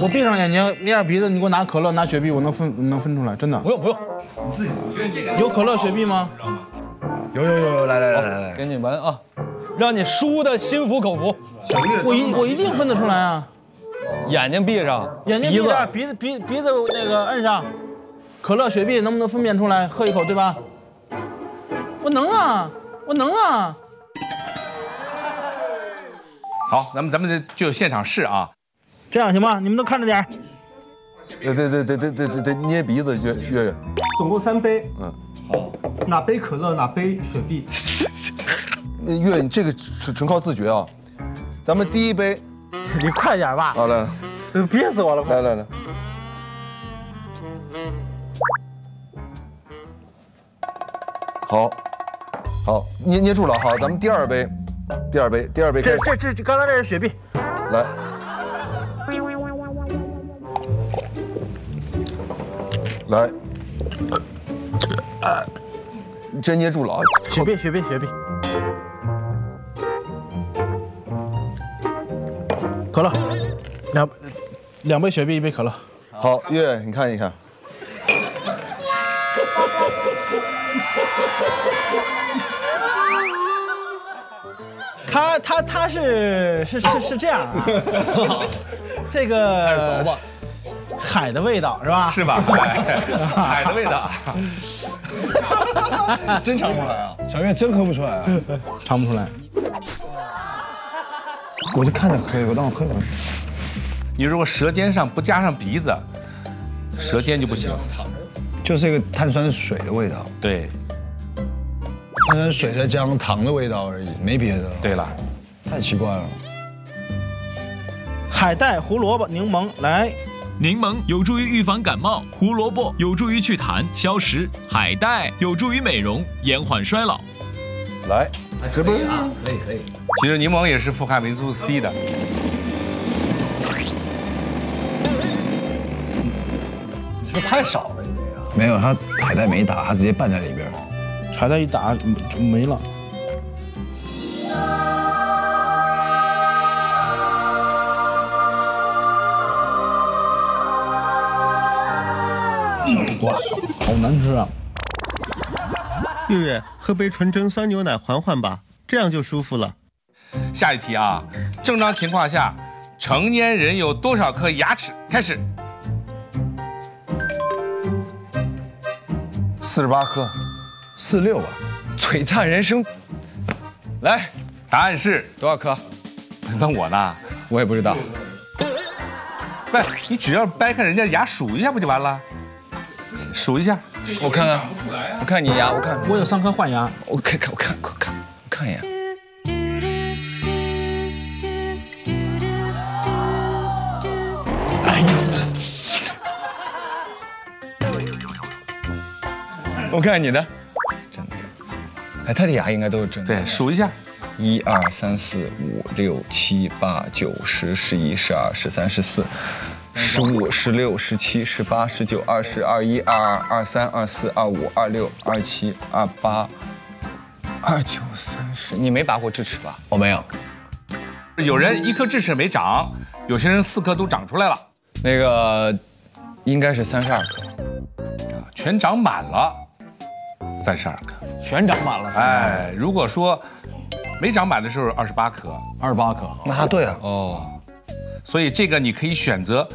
[SPEAKER 9] 我闭上眼睛，捏着鼻子，你给我拿可乐，拿雪碧，我能分能分出来，真的。
[SPEAKER 15] 不用不用，
[SPEAKER 9] 你自己有可乐、雪碧吗？
[SPEAKER 17] 有有有有，来来来来来，
[SPEAKER 15] 给你闻啊，让你输的心服口服。
[SPEAKER 9] 我一我一定分得出来啊！
[SPEAKER 15] 眼睛闭上，
[SPEAKER 9] 眼睛闭上，鼻子鼻鼻子那个摁上，可乐、雪碧能不能分辨出来？喝一口，对吧？我能啊，我能啊。
[SPEAKER 11] 好，咱们咱们就现场试啊，
[SPEAKER 9] 这样行吗？你们都看着点。
[SPEAKER 16] 对对对对对对对对，捏鼻子，月月月。
[SPEAKER 20] 总共三杯。
[SPEAKER 16] 嗯，
[SPEAKER 20] 好。哪杯可乐，哪杯雪碧？
[SPEAKER 16] 月，你这个纯纯靠自觉啊。咱们第一杯，
[SPEAKER 9] 你快点吧。
[SPEAKER 16] 好来来，
[SPEAKER 9] 憋死我了。
[SPEAKER 16] 来来来。好，好，捏捏住了。好，咱们第二杯。第二杯，第二杯。
[SPEAKER 9] 这这这，刚才这是雪碧。
[SPEAKER 16] 来，来，你真捏住了啊！
[SPEAKER 9] 雪碧，雪碧，雪碧。可乐，两两杯雪碧，一杯可乐。
[SPEAKER 16] 好，月，你看一看。
[SPEAKER 9] 他他他是是是是这样啊，这个
[SPEAKER 15] 开始走吧，
[SPEAKER 9] 海的味道是吧？
[SPEAKER 11] 是吧？海的味道，
[SPEAKER 17] 真尝不出来啊！小月真喝不出来啊，
[SPEAKER 9] 尝不出来。
[SPEAKER 17] 我就看着喝，我让我喝。
[SPEAKER 11] 你如果舌尖上不加上鼻子，舌尖就不行，
[SPEAKER 17] 就是一个碳酸水的味道。
[SPEAKER 11] 对。
[SPEAKER 17] 碳酸水再加上糖的味道而已，没别的。
[SPEAKER 11] 对了，
[SPEAKER 17] 太奇怪了。
[SPEAKER 9] 海带、胡萝卜、柠檬，来。
[SPEAKER 1] 柠檬有助于预防感冒，胡萝卜有助于祛痰消食，海带有助于美容，延缓衰老。
[SPEAKER 16] 来，这不
[SPEAKER 15] 啊？可以可以。
[SPEAKER 11] 其实柠檬也是富含维生素 C 的。
[SPEAKER 15] 是不是太少了？你这个
[SPEAKER 17] 没有，它海带没打，它直接拌在里边。
[SPEAKER 9] 海带一打就没了。哇，好难吃啊！
[SPEAKER 21] 月月，喝杯纯甄酸牛奶缓缓吧，这样就舒服了。
[SPEAKER 11] 下一题啊，正常情况下，成年人有多少颗牙齿？开始。
[SPEAKER 16] 四十八颗。
[SPEAKER 17] 四六啊，
[SPEAKER 10] 璀璨人生。来，
[SPEAKER 11] 答案是
[SPEAKER 10] 多少颗？
[SPEAKER 11] 那我呢？
[SPEAKER 10] 我也不知道。
[SPEAKER 11] 不是，你只要掰开人家牙数一下不就完了？数一下，
[SPEAKER 10] 我看看，我看你牙，我看
[SPEAKER 9] 我有三颗换牙，
[SPEAKER 10] 我看看我看我看我看一眼。我看看你的，真的。哎，他的牙应该都是真的。
[SPEAKER 11] 对，数一下，
[SPEAKER 10] 一二三四五六七八九十十一十二十三十四。十五、十六、十七、十八、十九、二十、二一、二二、二三、二四、二五、二六、二七、二八、二九、三十。你没拔过智齿吧？
[SPEAKER 15] 我没有。
[SPEAKER 11] 有人一颗智齿没长，有些人四颗都长出来了。
[SPEAKER 10] 那个应该是三十二颗，
[SPEAKER 11] 全长满了，三十二颗，
[SPEAKER 15] 全长满了。
[SPEAKER 11] 哎，如果说没长满的时候，二十八颗，
[SPEAKER 15] 二十八颗，
[SPEAKER 10] 那还对啊。
[SPEAKER 11] 哦，所以这个你可以选择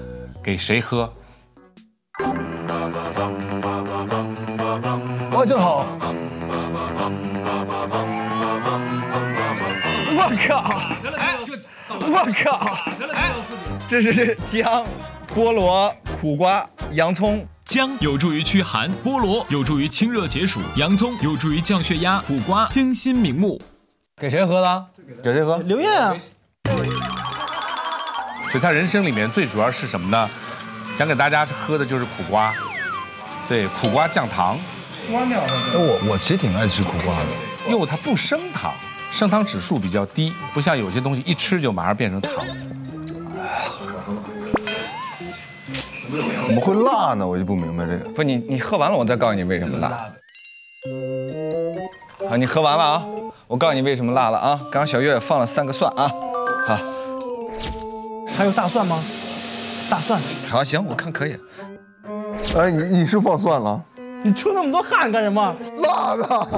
[SPEAKER 11] 给谁喝。
[SPEAKER 17] 哇，正好。
[SPEAKER 10] 我靠！我靠！这是姜、菠萝、苦瓜、洋葱。
[SPEAKER 1] 姜有助于驱寒，菠萝有助于清热解暑，洋葱有助于降血压，苦瓜清心明目。
[SPEAKER 15] 给谁喝的？
[SPEAKER 16] 给谁喝？
[SPEAKER 9] 刘烨啊。
[SPEAKER 11] 所以他人生里面最主要是什么呢？想给大家喝的就是苦瓜，对，苦瓜降糖。
[SPEAKER 17] 我我其实挺爱吃苦瓜的，
[SPEAKER 11] 因为它不升糖，升糖指数比较低，不像有些东西一吃就马上变成糖。
[SPEAKER 16] 怎么会辣呢？我就不明白这个。
[SPEAKER 10] 不，你你喝完了，我再告诉你为什么辣。好，你喝完了啊，我告诉你为什么辣了啊。刚刚小月放了三个蒜啊，好。
[SPEAKER 9] 还有大蒜吗？大蒜。
[SPEAKER 10] 好，行，我看可以。
[SPEAKER 16] 哎，你你是放蒜了？
[SPEAKER 9] 你出那么多汗干什么？
[SPEAKER 16] 辣的。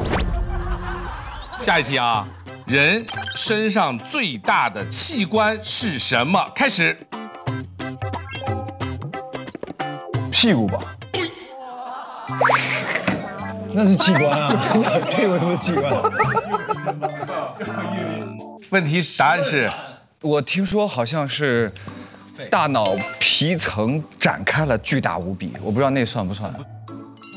[SPEAKER 11] 下一题啊，人身上最大的器官是什么？开始。
[SPEAKER 16] 屁股吧。
[SPEAKER 17] 那是器官啊，屁股不是器官。
[SPEAKER 11] 问题答案是，
[SPEAKER 10] 我听说好像是大脑皮层展开了巨大无比，我不知道那算不算。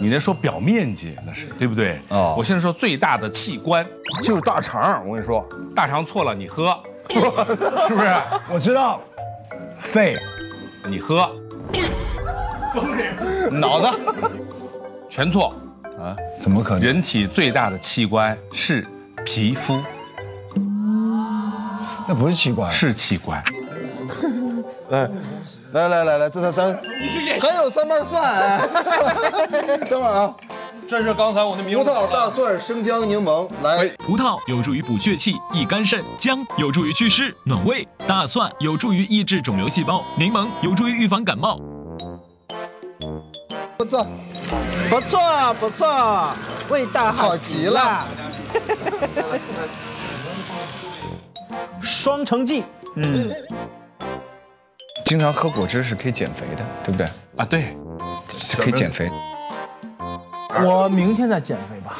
[SPEAKER 11] 你在说表面积那是对不对？哦，我现在说最大的器官
[SPEAKER 16] 就是大肠。我跟你说，
[SPEAKER 11] 大肠错了，你喝，是不是？
[SPEAKER 17] 我知道，肺，
[SPEAKER 11] 你喝，
[SPEAKER 10] 脑子，
[SPEAKER 11] 全错
[SPEAKER 17] 啊？怎么可能？
[SPEAKER 11] 人体最大的器官是皮肤，
[SPEAKER 17] 那不是器官，
[SPEAKER 11] 是器官。
[SPEAKER 16] 来，来来来来，这咱咱还有三瓣蒜，哎，等会儿啊，
[SPEAKER 9] 这是刚才我的名
[SPEAKER 16] 葡萄、大蒜、生姜、柠檬，来。
[SPEAKER 1] 葡萄有助于补血气、益肝肾，姜有助于祛湿暖胃，大蒜有助于抑制肿瘤细胞，柠檬有助于预防感冒。
[SPEAKER 16] 不错，
[SPEAKER 22] 不错，不错，味道好极了。
[SPEAKER 9] 双城记，嗯。
[SPEAKER 10] 经常喝果汁是可以减肥的，对不对？
[SPEAKER 11] 啊，对，
[SPEAKER 10] 是可以减肥。
[SPEAKER 9] 我明天再减肥吧。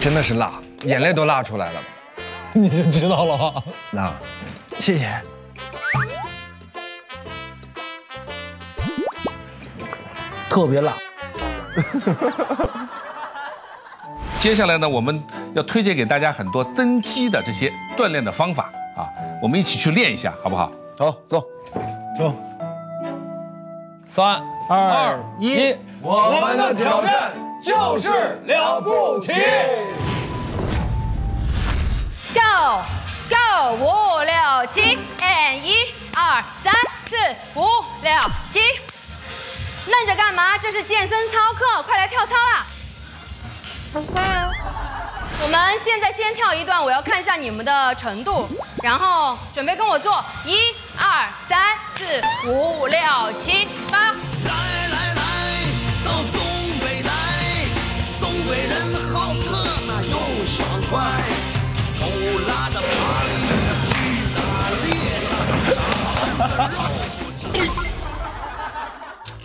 [SPEAKER 10] 真的是辣，眼泪都辣出来了，
[SPEAKER 9] 你就知道了。
[SPEAKER 10] 辣，
[SPEAKER 9] 谢谢。特别辣。
[SPEAKER 11] 接下来呢，我们要推荐给大家很多增肌的这些锻炼的方法啊，我们一起去练一下，好不好？
[SPEAKER 16] 好，走，
[SPEAKER 17] 走。
[SPEAKER 9] 三二一，
[SPEAKER 10] 我们的挑战就是了不起。
[SPEAKER 19] Go Go 五六七，and 一二三四五六七，愣着干嘛？这是健身操课，快来跳操啦！我们现在先跳一段，我要看一下你们的程度，然后准备跟我做，一二三四五六七八。
[SPEAKER 23] 快，狗拉的去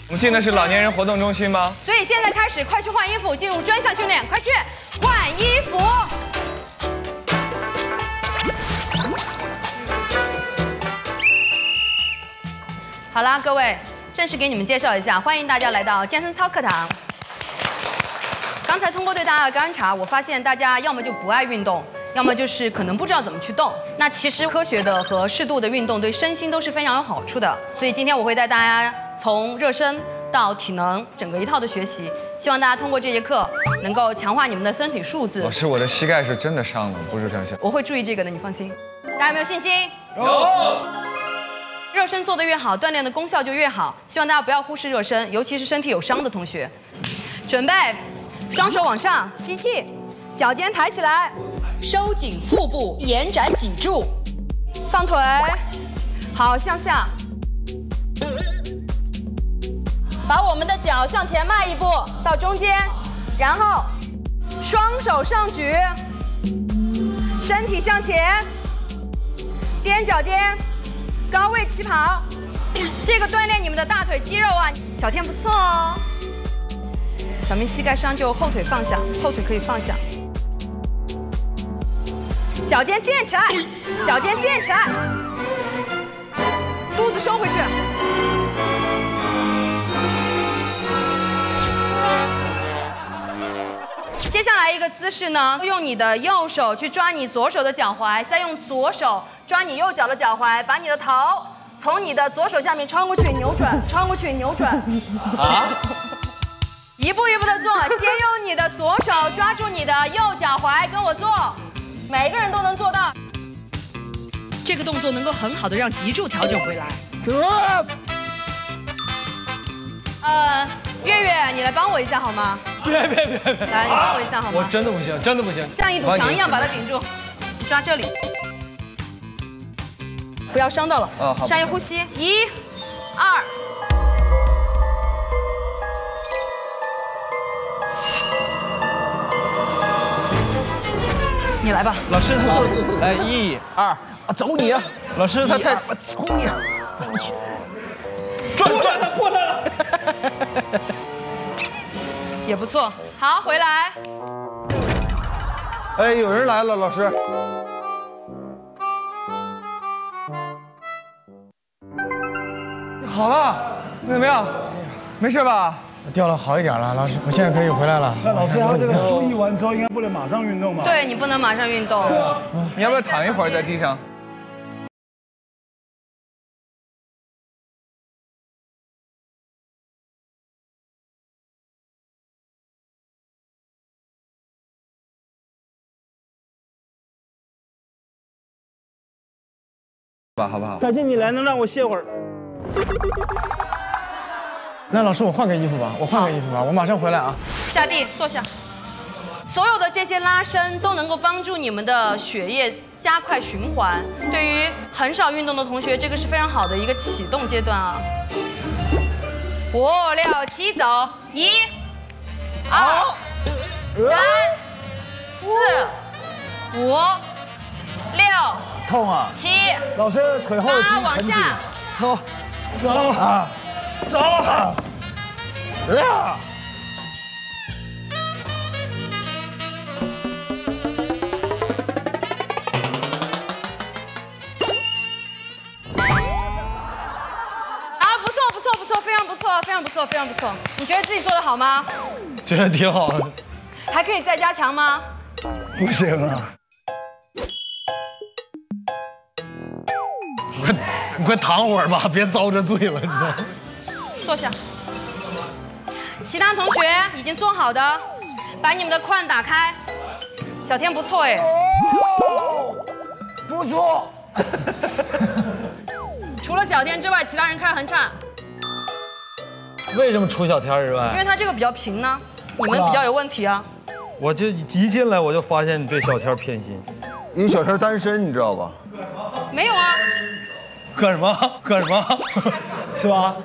[SPEAKER 15] 我们进的是老年人活动中心吗？
[SPEAKER 19] 所以现在开始，快去换衣服，进入专项训练，快去换衣服。好啦，各位，正式给你们介绍一下，欢迎大家来到健身操课堂。刚才通过对大家的观察，我发现大家要么就不爱运动，要么就是可能不知道怎么去动。那其实科学的和适度的运动对身心都是非常有好处的。所以今天我会带大家从热身到体能整个一套的学习，希望大家通过这节课能够强化你们的身体素质
[SPEAKER 15] 老。师，我的膝盖是真的伤了，不是开玩笑。
[SPEAKER 19] 我会注意这个的，你放心。大家有没有信心？
[SPEAKER 15] 有。
[SPEAKER 19] 热身做得越好，锻炼的功效就越好。希望大家不要忽视热身，尤其是身体有伤的同学。准备，双手往上，吸气，脚尖抬起来，收紧腹部，延展脊柱，放腿，好，向下，把我们的脚向前迈一步到中间，然后双手上举，身体向前，踮脚尖。高位起跑，这个锻炼你们的大腿肌肉啊。小天不错哦。小明膝盖伤就后腿放下，后腿可以放下。脚尖垫起来，脚尖垫起来，肚子收回去。接下来一个姿势呢，用你的右手去抓你左手的脚踝，再用左手抓你右脚的脚踝，把你的头从你的左手下面穿过去，扭转，穿过去，扭转。
[SPEAKER 15] 啊？
[SPEAKER 19] 一步一步的做，先用你的左手抓住你的右脚踝，跟我做，每个人都能做到。这个动作能够很好的让脊柱调整回来。呃，月月，你来帮我一下好吗？
[SPEAKER 15] 别别别别！
[SPEAKER 19] 来，你帮我一下好吗？
[SPEAKER 15] 我真的不行，真的不行。
[SPEAKER 19] 像一堵墙一样把它顶住，你抓这里，不要伤到了。
[SPEAKER 15] 啊好
[SPEAKER 19] 深一呼吸，一、二。你来吧，
[SPEAKER 15] 老师他说，
[SPEAKER 7] 来一二，啊走你啊！
[SPEAKER 15] 老师他太
[SPEAKER 7] 走你啊！
[SPEAKER 15] 转转他过来了。
[SPEAKER 19] 也不错。好，回来。
[SPEAKER 16] 哎，有人来了，老师。
[SPEAKER 15] 好了，你怎么样？没事吧？
[SPEAKER 14] 掉了好一点了，老师，我现在可以回来了。
[SPEAKER 17] 那老师，他这个输液完之后，应该不能马上运动吧？
[SPEAKER 19] 对你不能马上运动。
[SPEAKER 15] 你要不要躺一会儿在地上？吧，好不好？
[SPEAKER 9] 感谢你来，能让我歇会儿。
[SPEAKER 14] 那老师，我换个衣服吧，我换个衣服吧，我马上回来啊。
[SPEAKER 19] 下地坐下。所有的这些拉伸都能够帮助你们的血液加快循环。对于很少运动的同学，这个是非常好的一个启动阶段啊。五六七，走！一、二、三、四、五、六、
[SPEAKER 17] 痛啊！
[SPEAKER 19] 七，
[SPEAKER 17] 老师腿后筋
[SPEAKER 19] 八往
[SPEAKER 17] 很紧
[SPEAKER 19] 下，
[SPEAKER 17] 走，走啊，走啊！啊！
[SPEAKER 19] 啊，不错不错不错，非常不错非常不错非常不错。你觉得自己做的好吗？
[SPEAKER 15] 觉得挺好的。
[SPEAKER 19] 还可以再加强吗？
[SPEAKER 17] 不行啊！
[SPEAKER 15] 你快你快躺会儿吧，别遭这罪了，你知道吗？
[SPEAKER 19] 坐下。其他同学已经做好的，把你们的框打开。小天不错哎，
[SPEAKER 17] 不错。
[SPEAKER 19] 除了小天之外，其他人看很差，
[SPEAKER 4] 为什么除小天之外因？
[SPEAKER 19] 为他这个比较平呢。你们比较有问题啊。
[SPEAKER 4] 我就一进来我就发现你对小天偏心。
[SPEAKER 16] 因为小天单身，你知道吧？
[SPEAKER 19] 没有啊，
[SPEAKER 15] 干什么？干什么？
[SPEAKER 17] 是吧？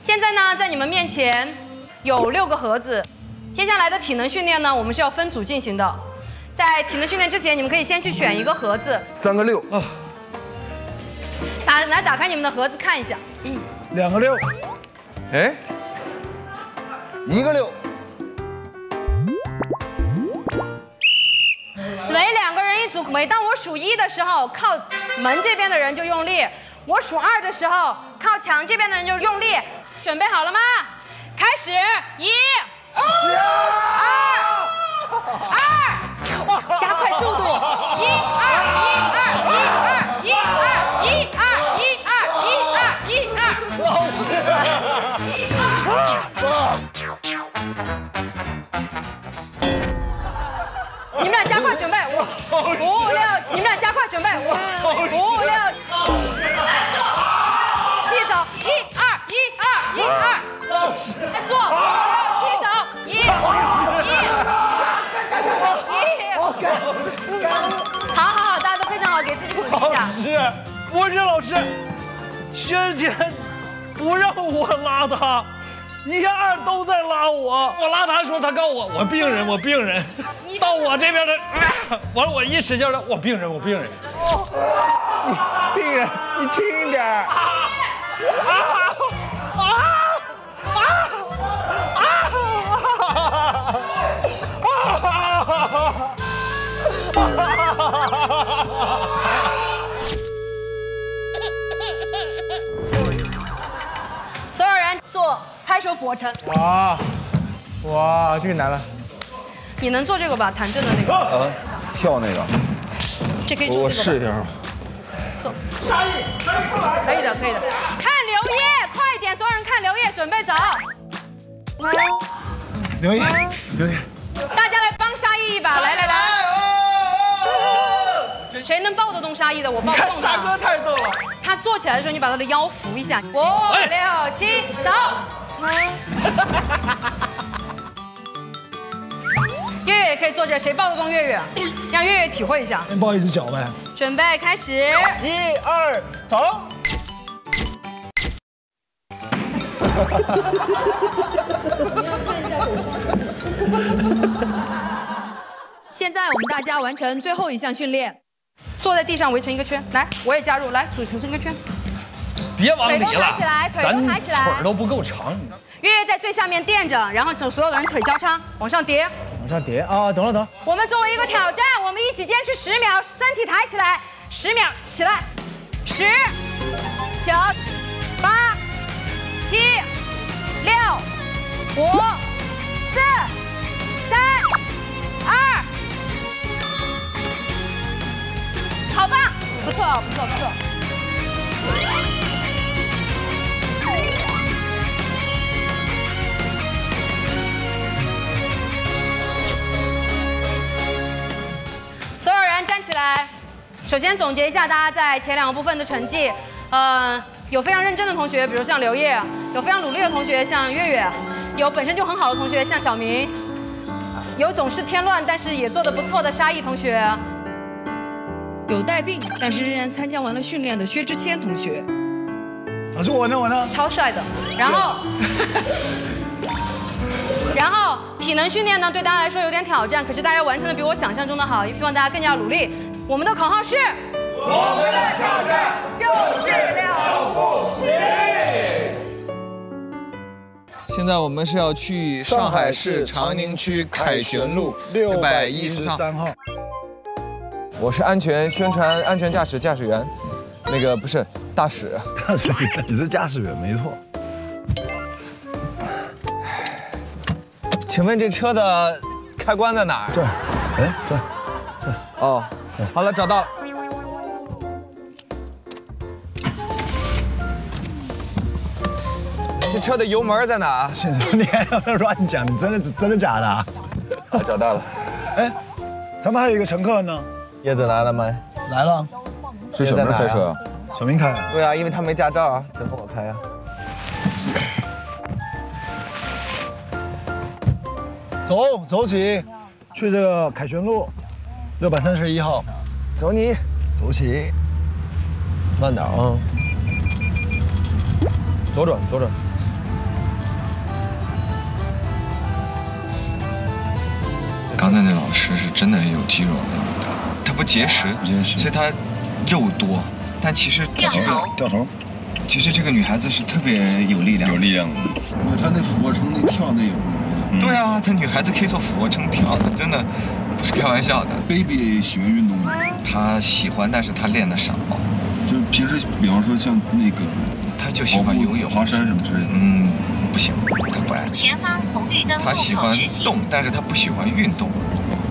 [SPEAKER 19] 现在呢，在你们面前有六个盒子。接下来的体能训练呢，我们是要分组进行的。在体能训练之前，你们可以先去选一个盒子。
[SPEAKER 16] 三个六啊。
[SPEAKER 19] 打来打开你们的盒子看一下。嗯，
[SPEAKER 17] 两个六，
[SPEAKER 24] 哎，
[SPEAKER 16] 一个六，
[SPEAKER 19] 每当我数一的时候，靠门这边的人就用力；我数二的时候，靠墙这边的人就用力。准备好了吗？开始，一、二、二，加快速度，一、二、一、二、一、二、一、二、一、二、一、二、一、二、一、二。你们俩加快准备，五、五、准备，五、五、六，七走，一、二、一、二、一、二，再做，一走，一、一、一，好好好，大家都非常好，给自己鼓励一下。
[SPEAKER 15] 师，不是老师，萱姐不让我拉他，一二都在拉我，我拉他的时候，他告诉我我病人，我病人，到我这边的，完了我一使劲了，我病人，我病人，你
[SPEAKER 9] 病人，你轻点。儿。
[SPEAKER 19] 所有人做拍手俯卧撑，
[SPEAKER 9] 哇，哇，这个难了。
[SPEAKER 19] 你能做这个吧？弹正的那个，
[SPEAKER 16] 啊，跳那个，
[SPEAKER 19] 这可以做这个。
[SPEAKER 16] 我试一下。
[SPEAKER 19] 做。可以的，可以的。看刘烨，快一点！所有人看刘烨，准备走。
[SPEAKER 17] 刘烨，刘烨，
[SPEAKER 19] 大家来帮沙溢一把，来来来。谁能抱得动沙溢的？我抱不动的。
[SPEAKER 15] 沙哥太逗了。
[SPEAKER 19] 他坐起来的时候，你把他的腰扶一下。五、六、七，走。月月也可以坐着，谁抱得动月月？让月月体会一下。
[SPEAKER 17] 先抱一只脚呗。
[SPEAKER 19] 准备开始，
[SPEAKER 9] 一二，走。
[SPEAKER 19] 现在我们大家完成最后一项训练，坐在地上围成一个圈。来，我也加入，来组成一个圈。
[SPEAKER 15] 别往里了，
[SPEAKER 19] 腿都抬起来，腿都抬起来。
[SPEAKER 15] 腿儿都不够长。
[SPEAKER 19] 月月在最下面垫着，然后所所有的人腿交叉往上叠。
[SPEAKER 9] 往上叠啊！懂了懂了。
[SPEAKER 19] 我们作为一个挑战，我们一起坚持十秒，身体抬起来，十秒起来，十、九、八、七、六、五、四、三、二，好棒！不错不错不错。起来。首先总结一下大家在前两个部分的成绩，呃，有非常认真的同学，比如像刘烨；有非常努力的同学，像月月；有本身就很好的同学，像小明；有总是添乱但是也做得不错的沙溢同学；
[SPEAKER 25] 有带病但是仍然参加完了训练的薛之谦同学。
[SPEAKER 17] 老师我呢我呢？
[SPEAKER 19] 超帅的。然后，然后体能训练呢对大家来说有点挑战，可是大家完成的比我想象中的好，也希望大家更加努力。我们的口号是：
[SPEAKER 10] 我们的挑战
[SPEAKER 19] 就是了不起。
[SPEAKER 10] 现在我们是要去上海市长宁区凯旋路六百一十三号。我是安全宣传安全驾驶驾驶员，那个不是大使。
[SPEAKER 17] 大使员，你是驾驶员没错。
[SPEAKER 10] 请问这车的开关在哪儿？
[SPEAKER 17] 这儿，哎，这儿，这儿。
[SPEAKER 10] 哦，好了，找到了。这车的油门在哪？
[SPEAKER 17] 先生，你还要乱讲？你真的真的假的啊？
[SPEAKER 10] 找到了。
[SPEAKER 17] 哎，咱们还有一个乘客呢。
[SPEAKER 10] 叶子来了吗？
[SPEAKER 17] 来了。
[SPEAKER 16] 是小明开车啊？
[SPEAKER 17] 小明开。
[SPEAKER 10] 对啊，因为他没驾照啊，只好我开啊。
[SPEAKER 17] 走，走起，去这个凯旋路六百三十一号。
[SPEAKER 10] 走你，
[SPEAKER 17] 走起。
[SPEAKER 10] 慢点啊。左转，左转。
[SPEAKER 26] 刚才那老师是真的有肌肉的，他他不节食，所以他肉多，但其实
[SPEAKER 17] 掉头，掉头。
[SPEAKER 26] 其实这个女孩子是特别有力量，
[SPEAKER 17] 有力量。
[SPEAKER 27] 那她那俯卧撑那跳的
[SPEAKER 26] 对啊，她女孩子可以做俯卧撑跳的，真的不是开玩笑的。
[SPEAKER 27] baby 喜欢运动吗？
[SPEAKER 26] 她喜欢，但是她练的少。
[SPEAKER 27] 就是平时，比方说像那个，
[SPEAKER 26] 她就喜欢游泳、
[SPEAKER 27] 爬山什么之类的。
[SPEAKER 26] 嗯，不行，她不爱。
[SPEAKER 28] 前方红绿灯
[SPEAKER 26] 她喜欢动，但是她不喜欢运动。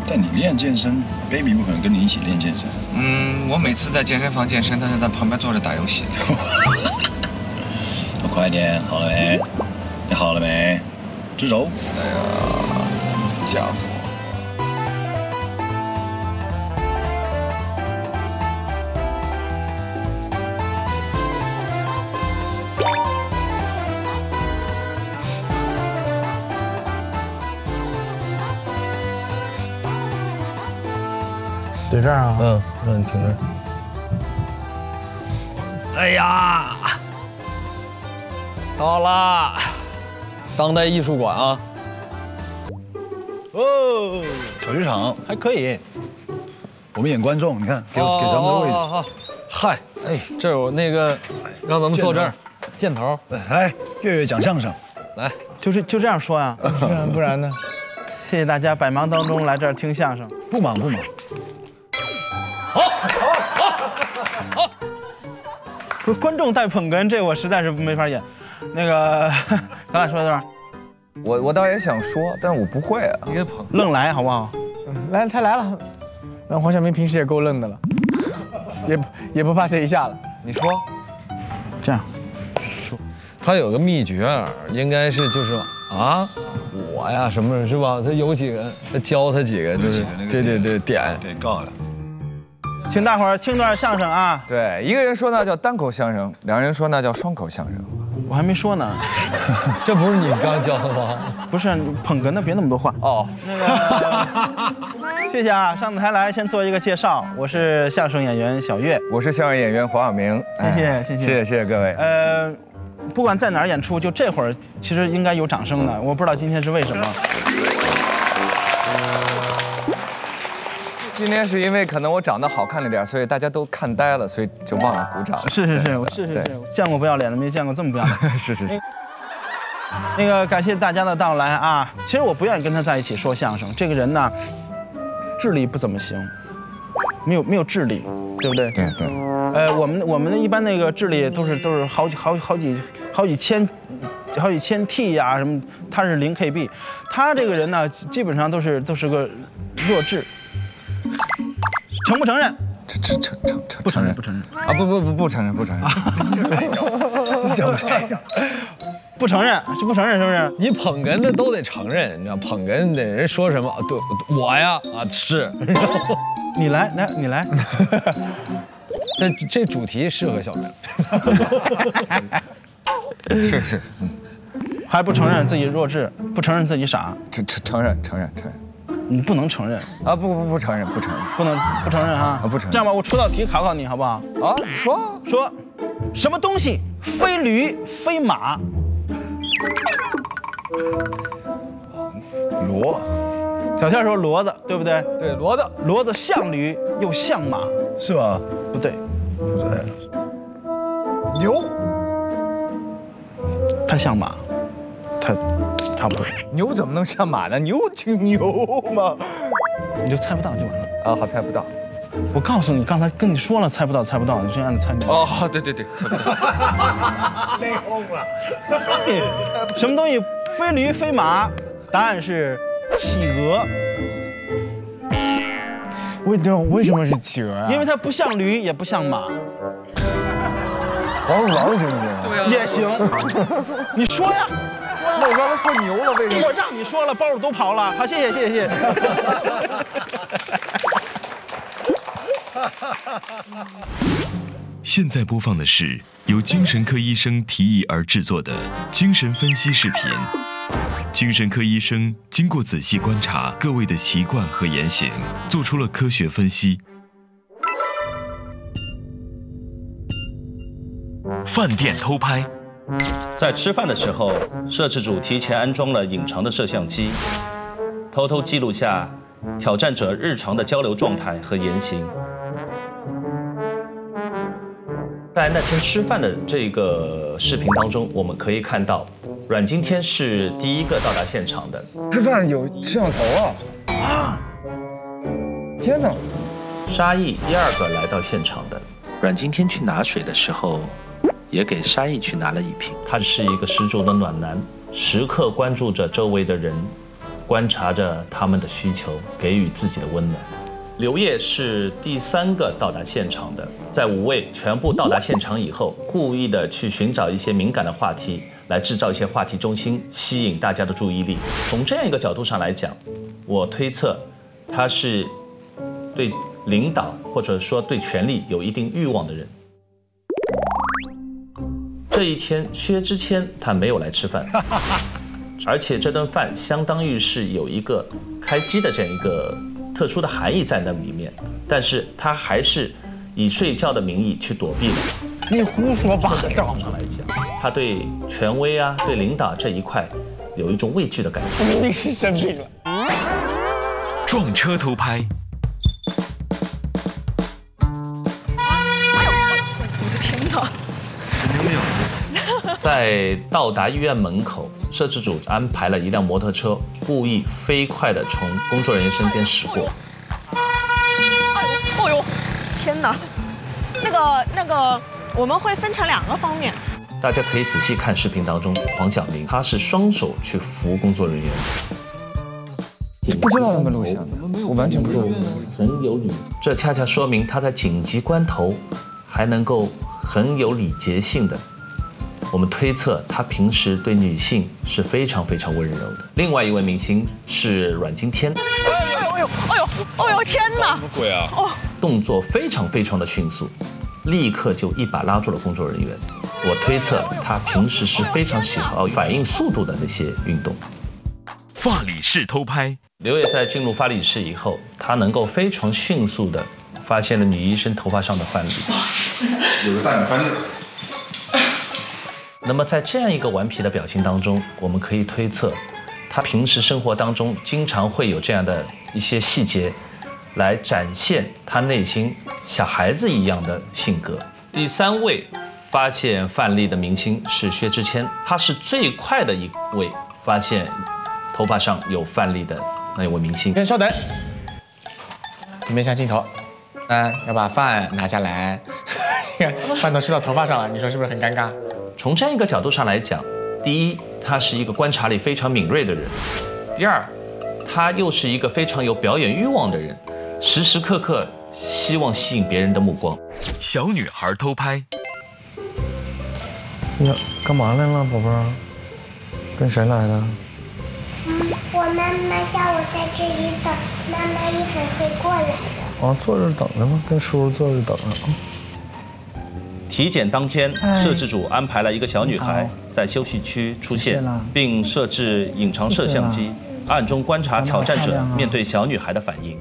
[SPEAKER 17] 但你练健身，baby 不可能跟你一起练健身。
[SPEAKER 26] 嗯，我每次在健身房健身，她就在旁边坐着打游戏。
[SPEAKER 17] 快点，好了没？你好了没？支轴。
[SPEAKER 26] 哎呀，家伙！
[SPEAKER 9] 对这儿啊？嗯，让你停着。哎呀，到了，当代艺术馆啊！
[SPEAKER 17] 哦，小剧场
[SPEAKER 9] 还可以。
[SPEAKER 17] 我们演观众，你看，给我给咱们的位置。
[SPEAKER 9] 好好好，嗨，哎，这有那个，让咱们坐这儿，箭头。
[SPEAKER 17] 来，月月讲相声，
[SPEAKER 9] 来，就是就这样说呀？
[SPEAKER 14] 不然不然呢？
[SPEAKER 9] 谢谢大家百忙当中来这儿听相声。
[SPEAKER 17] 不忙不忙。
[SPEAKER 9] 好，好，好，好。不是观众带捧哏，这我实在是没法演。那个，咱俩说一段。
[SPEAKER 10] 我我倒也想说，但我不会啊。
[SPEAKER 9] 你给捧，愣来好不好？
[SPEAKER 14] 来，他来了。那黄晓明平时也够愣的了，也也不怕这一下了。
[SPEAKER 10] 你说，
[SPEAKER 9] 这样
[SPEAKER 15] 说，他有个秘诀，应该是就是啊，我呀什么是吧？他有几个，他教他几个，就是对对对点，
[SPEAKER 17] 对告了。
[SPEAKER 9] 请大伙儿听段相声啊！
[SPEAKER 10] 对，一个人说那叫单口相声，两个人说那叫双口相声。
[SPEAKER 9] 我还没说呢，
[SPEAKER 15] 这不是你刚教的吗？
[SPEAKER 9] 不是捧哏的，别那么多话
[SPEAKER 10] 哦。
[SPEAKER 9] 那个，谢谢啊！上台来先做一个介绍，我是相声演员小岳，
[SPEAKER 10] 我是相声演员黄晓明。
[SPEAKER 9] 谢谢谢谢
[SPEAKER 10] 谢谢谢谢各位。
[SPEAKER 9] 呃，不管在哪儿演出，就这会儿其实应该有掌声的，我不知道今天是为什么。
[SPEAKER 10] 今天是因为可能我长得好看了点，所以大家都看呆了，所以就忘了鼓掌。
[SPEAKER 9] 是是是我是是是，见过不要脸的，没见过这么不要脸。
[SPEAKER 10] 是是是。
[SPEAKER 9] 那个感谢大家的到来啊！其实我不愿意跟他在一起说相声，这个人呢，智力不怎么行，没有没有智力，对不对？
[SPEAKER 10] 对对。
[SPEAKER 9] 呃，我们我们一般那个智力都是都是好几好好几好几千好几千 T 呀、什么，他是零 KB，他这个人呢，基本上都是都是个弱智。承不承认？
[SPEAKER 10] 承承承承承
[SPEAKER 9] 不承认不承认
[SPEAKER 10] 啊！不不不不承认不承认。
[SPEAKER 9] 讲这个，不承认 是不承认是不是？
[SPEAKER 15] 你捧哏的都得承认，你知道捧哏的人说什么？对，我呀啊是。
[SPEAKER 9] 你来来你来。
[SPEAKER 15] 这这主题适合小明。
[SPEAKER 10] 是是，嗯，
[SPEAKER 9] 还不承认自己弱智，不承认自己傻。
[SPEAKER 10] 承承承认承认承认。
[SPEAKER 9] 你不能承认
[SPEAKER 10] 啊！不不不承认，不承认，
[SPEAKER 9] 不能不承认哈！
[SPEAKER 10] 啊，不承认。
[SPEAKER 9] 这样吧，我出道题考考你好不好？
[SPEAKER 10] 啊，说
[SPEAKER 9] 说，什么东西非驴非马？
[SPEAKER 17] 骡。
[SPEAKER 9] 小天说骡子，对不对？
[SPEAKER 10] 对，骡子，
[SPEAKER 9] 骡子像驴又像马，
[SPEAKER 17] 是吧？
[SPEAKER 9] 不对，
[SPEAKER 17] 不对。
[SPEAKER 10] 牛，
[SPEAKER 9] 它像马，它差不多。
[SPEAKER 10] 牛怎么能像马呢？牛就牛嘛，
[SPEAKER 9] 你就猜不到就完了。
[SPEAKER 10] 啊，好，猜不到。
[SPEAKER 9] 我告诉你，刚才跟你说了，猜不到，猜不到，你先按着猜。
[SPEAKER 10] 哦，好，对对对，猜不到。
[SPEAKER 14] 内讧了。
[SPEAKER 9] 什么东西非驴非马？答案是企鹅。
[SPEAKER 14] 为什么为什么是企鹅啊？
[SPEAKER 9] 因为它不像驴，也不像马。
[SPEAKER 10] 黄鼠狼行不行？
[SPEAKER 9] 对呀，也行。你说呀。
[SPEAKER 10] 那我刚才说牛了，为什么？
[SPEAKER 9] 我让你说了，包都跑了。好，谢谢，谢谢，谢谢。
[SPEAKER 1] 现在播放的是由精神科医生提议而制作的精神分析视频。精神科医生经过仔细观察各位的习惯和言行，做出了科学分析。饭店偷拍。
[SPEAKER 29] 在吃饭的时候，摄制组提前安装了隐藏的摄像机，偷偷记录下挑战者日常的交流状态和言行。在那天吃饭的这个视频当中，我们可以看到，阮经天是第一个到达现场的。
[SPEAKER 10] 吃饭有摄像头啊！啊！天哪！
[SPEAKER 29] 沙溢第二个来到现场的。阮经天去拿水的时候，也给沙溢去拿了一瓶。他是一个十足的暖男，时刻关注着周围的人，观察着他们的需求，给予自己的温暖。刘烨是第三个到达现场的，在五位全部到达现场以后，故意的去寻找一些敏感的话题，来制造一些话题中心，吸引大家的注意力。从这样一个角度上来讲，我推测他是对领导或者说对权力有一定欲望的人。这一天，薛之谦他没有来吃饭，而且这顿饭相当于是有一个开机的这样一个。特殊的含义在那里面，但是他还是以睡觉的名义去躲避了。
[SPEAKER 30] 你胡说八道！
[SPEAKER 29] 上来讲，他对权威啊、对领导这一块有一种畏惧的感觉。
[SPEAKER 30] 你是生病了。
[SPEAKER 1] 撞车偷拍。
[SPEAKER 29] 在到达医院门口，摄制组安排了一辆摩托车，故意飞快地从工作人员身边驶过。
[SPEAKER 6] 哎呦，天哪！那个那个，我们会分成两个方面。
[SPEAKER 29] 大家可以仔细看视频当中，黄晓明他是双手去扶工作人员。
[SPEAKER 10] 不知道他们录像的，我完全不知道。
[SPEAKER 29] 很有礼，这恰恰说明他在紧急关头还能够很有礼节性的。我们推测他平时对女性是非常非常温柔的。另外一位明星是阮经天。
[SPEAKER 6] 哎呦哎呦哎呦哎呦天哪！
[SPEAKER 31] 什么鬼啊？哦，
[SPEAKER 29] 动作非常非常的迅速，立刻就一把拉住了工作人员。我推测他平时是非常喜好反应速度的那些运动。
[SPEAKER 1] 发理式偷拍。
[SPEAKER 29] 刘烨在进入发理室以后，他能够非常迅速的发现了女医生头发上的范例。
[SPEAKER 10] 有个大女翻子。
[SPEAKER 29] 那么在这样一个顽皮的表情当中，我们可以推测，他平时生活当中经常会有这样的一些细节，来展现他内心小孩子一样的性格。第三位发现范例的明星是薛之谦，他是最快的一位发现头发上有范例的那一位明星。
[SPEAKER 14] 先稍等，面向镜头，嗯，要把饭拿下来，饭都吃到头发上了，你说是不是很尴尬？
[SPEAKER 29] 从这样一个角度上来讲，第一，他是一个观察力非常敏锐的人；第二，他又是一个非常有表演欲望的人，时时刻刻希望吸引别人的目光。
[SPEAKER 1] 小女孩偷拍。
[SPEAKER 10] 呀，干嘛来了，宝贝儿？跟谁来的？
[SPEAKER 32] 我妈妈叫我在这里等，妈妈一会儿会过来的。
[SPEAKER 10] 啊，坐这等着吧，跟叔叔坐这等着啊。
[SPEAKER 29] 体检当天，摄制组安排了一个小女孩在休息区出现，并设置隐藏摄像机，暗中观察挑战者面对小女孩的反应。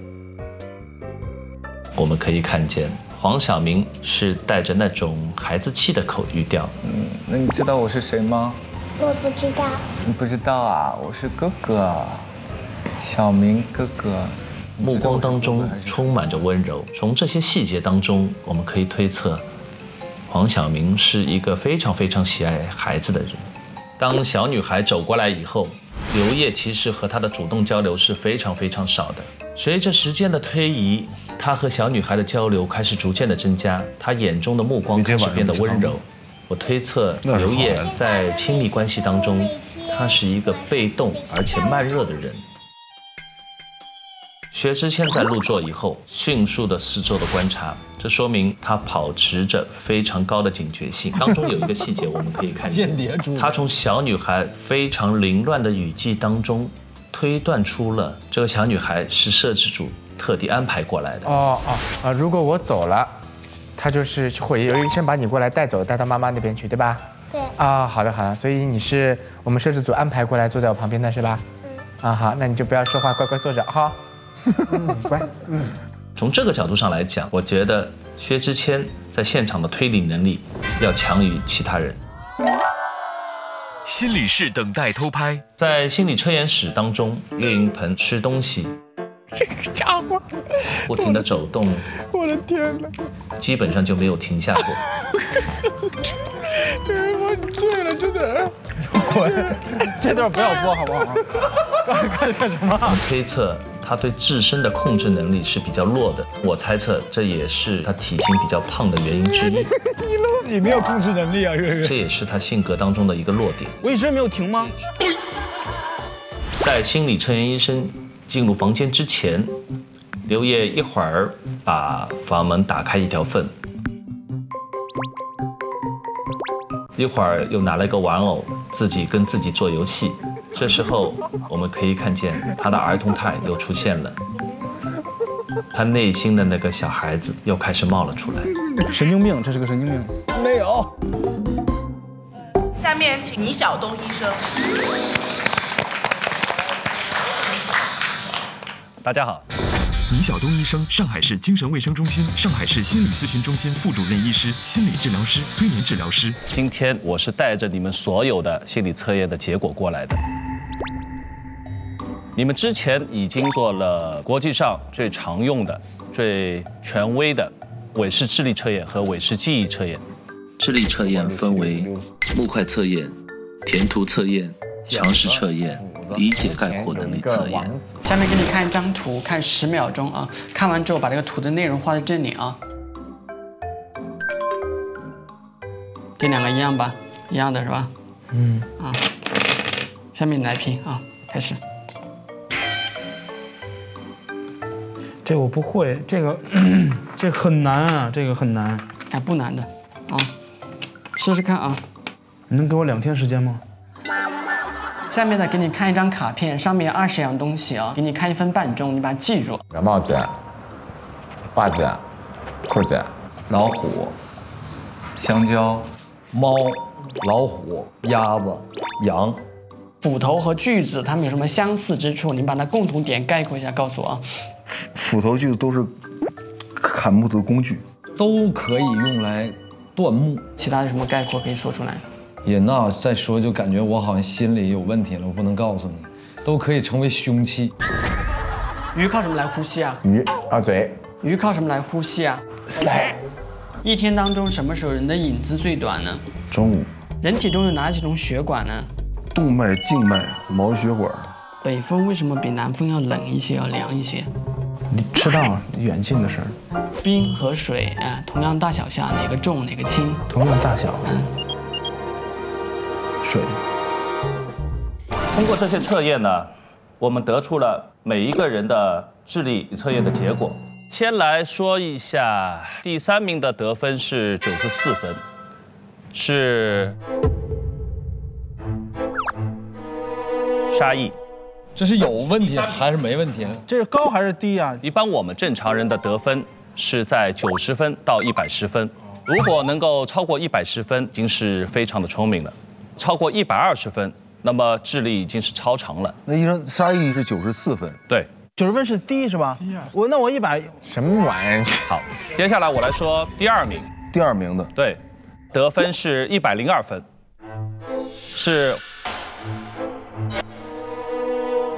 [SPEAKER 29] 我们可以看见黄晓明是带着那种孩子气的口语调。
[SPEAKER 10] 嗯，那你知道我是谁吗？
[SPEAKER 32] 我不知道。
[SPEAKER 10] 你不知道啊？我是哥哥，小明哥哥。
[SPEAKER 29] 目光当中充满着温柔。从这些细节当中，我们可以推测。黄晓明是一个非常非常喜爱孩子的人。当小女孩走过来以后，刘烨其实和她的主动交流是非常非常少的。随着时间的推移，他和小女孩的交流开始逐渐的增加，他眼中的目光开始变得温柔。我推测刘烨在亲密关系当中，他是一个被动而且慢热的人。薛之谦在入座以后，迅速的四周的观察，这说明他保持着非常高的警觉性。当中有一个细节，我们可以看见，他从小女孩非常凌乱的语气当中，推断出了这个小女孩是摄制组特地安排过来的。
[SPEAKER 14] 哦哦啊！如果我走了，他就是会有医生把你过来带走，带到妈妈那边去，对吧？
[SPEAKER 32] 对。
[SPEAKER 14] 啊，好的好的，所以你是我们摄制组安排过来坐在我旁边的是吧？嗯。啊好，那你就不要说话，乖乖坐着哈。
[SPEAKER 29] 嗯 乖，嗯，从这个角度上来讲，我觉得薛之谦在现场的推理能力要强于其他人。
[SPEAKER 1] 心理室等待偷拍，
[SPEAKER 29] 在心理测验室当中，岳云鹏吃东西，
[SPEAKER 15] 这个家伙
[SPEAKER 33] 不停的走动，
[SPEAKER 15] 我的天哪！
[SPEAKER 33] 基本上就没有停下过。
[SPEAKER 15] 我醉了，真的。滚！这段不要播好不好？干干干什么？
[SPEAKER 33] 推测他对自身的控制能力是比较弱的。我猜测这也是他体型比较胖的原因之一。
[SPEAKER 15] 你漏，你没有控制能力啊，月月。
[SPEAKER 33] 这也是他性格当中的一个弱点。
[SPEAKER 9] 我一直没有停吗？
[SPEAKER 33] 在心理测验医生进入房间之前，刘烨一会儿把房门打开一条缝，一会儿又拿了一个玩偶，自己跟自己做游戏。这时候我们可以看见他的儿童态又出现了，他内心的那个小孩子又开始冒了出来。
[SPEAKER 9] 神经病，这是个神经病。
[SPEAKER 15] 没有。
[SPEAKER 6] 下面请倪晓东医生。
[SPEAKER 29] 大家好，
[SPEAKER 1] 倪晓东医生，上海市精神卫生中心、上海市心理咨询中心副主任医师、心理治疗师、催眠治疗师。
[SPEAKER 29] 今天我是带着你们所有的心理测验的结果过来的。你们之前已经做了国际上最常用的、最权威的韦氏智力测验和韦氏记忆测验。
[SPEAKER 33] 智力测验分为木块测验、填图测验、常识测验、理解概括能力测验。
[SPEAKER 34] 下面给你看一张图，看十秒钟啊，看完之后把这个图的内容画在这里啊。这两个一样吧？一样的是吧？
[SPEAKER 9] 嗯。
[SPEAKER 34] 啊，下面来拼啊，开始。
[SPEAKER 9] 这我不会，这个这很难啊，这个很难。
[SPEAKER 34] 哎，不难的，啊，试试看啊。
[SPEAKER 9] 你能给我两天时间吗？
[SPEAKER 34] 下面呢，给你看一张卡片，上面二十样东西啊，给你看一分半钟，你把它记住。
[SPEAKER 10] 帽子、袜子、裤子、
[SPEAKER 17] 老虎、香蕉、猫、老虎、鸭子、羊。
[SPEAKER 34] 斧头和锯子它们有什么相似之处？你把它共同点概括一下，告诉我啊。
[SPEAKER 17] 斧头、锯子都是砍木头的工具，
[SPEAKER 10] 都可以用来断木。
[SPEAKER 34] 其他的什么概括可以说出来？
[SPEAKER 10] 也那再说就感觉我好像心里有问题了，我不能告诉你。都可以成为凶器。
[SPEAKER 34] 鱼靠什么来呼吸啊？
[SPEAKER 10] 鱼啊嘴。
[SPEAKER 34] 鱼靠什么来呼吸啊？
[SPEAKER 10] 鳃。
[SPEAKER 34] 一天当中什么时候人的影子最短呢？
[SPEAKER 17] 中午。
[SPEAKER 34] 人体中有哪几种血管呢？
[SPEAKER 17] 动脉、静脉、毛血管。
[SPEAKER 34] 北风为什么比南风要冷一些，要凉一些？
[SPEAKER 9] 你知道远近的事
[SPEAKER 34] 儿。冰和水啊，同样大小下哪个重哪个轻？
[SPEAKER 9] 同样大小。
[SPEAKER 34] 嗯。
[SPEAKER 9] 水。
[SPEAKER 29] 通过这些测验呢，我们得出了每一个人的智力测验的结果。先来说一下，第三名的得分是九十四分，是沙溢。
[SPEAKER 10] 这是有问题还是没问题？
[SPEAKER 9] 这是高还是低啊？
[SPEAKER 29] 一般我们正常人的得分是在九十分到一百十分，如果能够超过一百十分，已经是非常的聪明了；超过一百二十分，那么智力已经是超常了。
[SPEAKER 16] 那医生沙溢是九十四分，
[SPEAKER 29] 对，
[SPEAKER 9] 九十分是低是吧？低啊我那我一百
[SPEAKER 10] 什么玩意儿？
[SPEAKER 29] 好，接下来我来说第二名，
[SPEAKER 16] 第二名的
[SPEAKER 29] 对，得分是一百零二分，是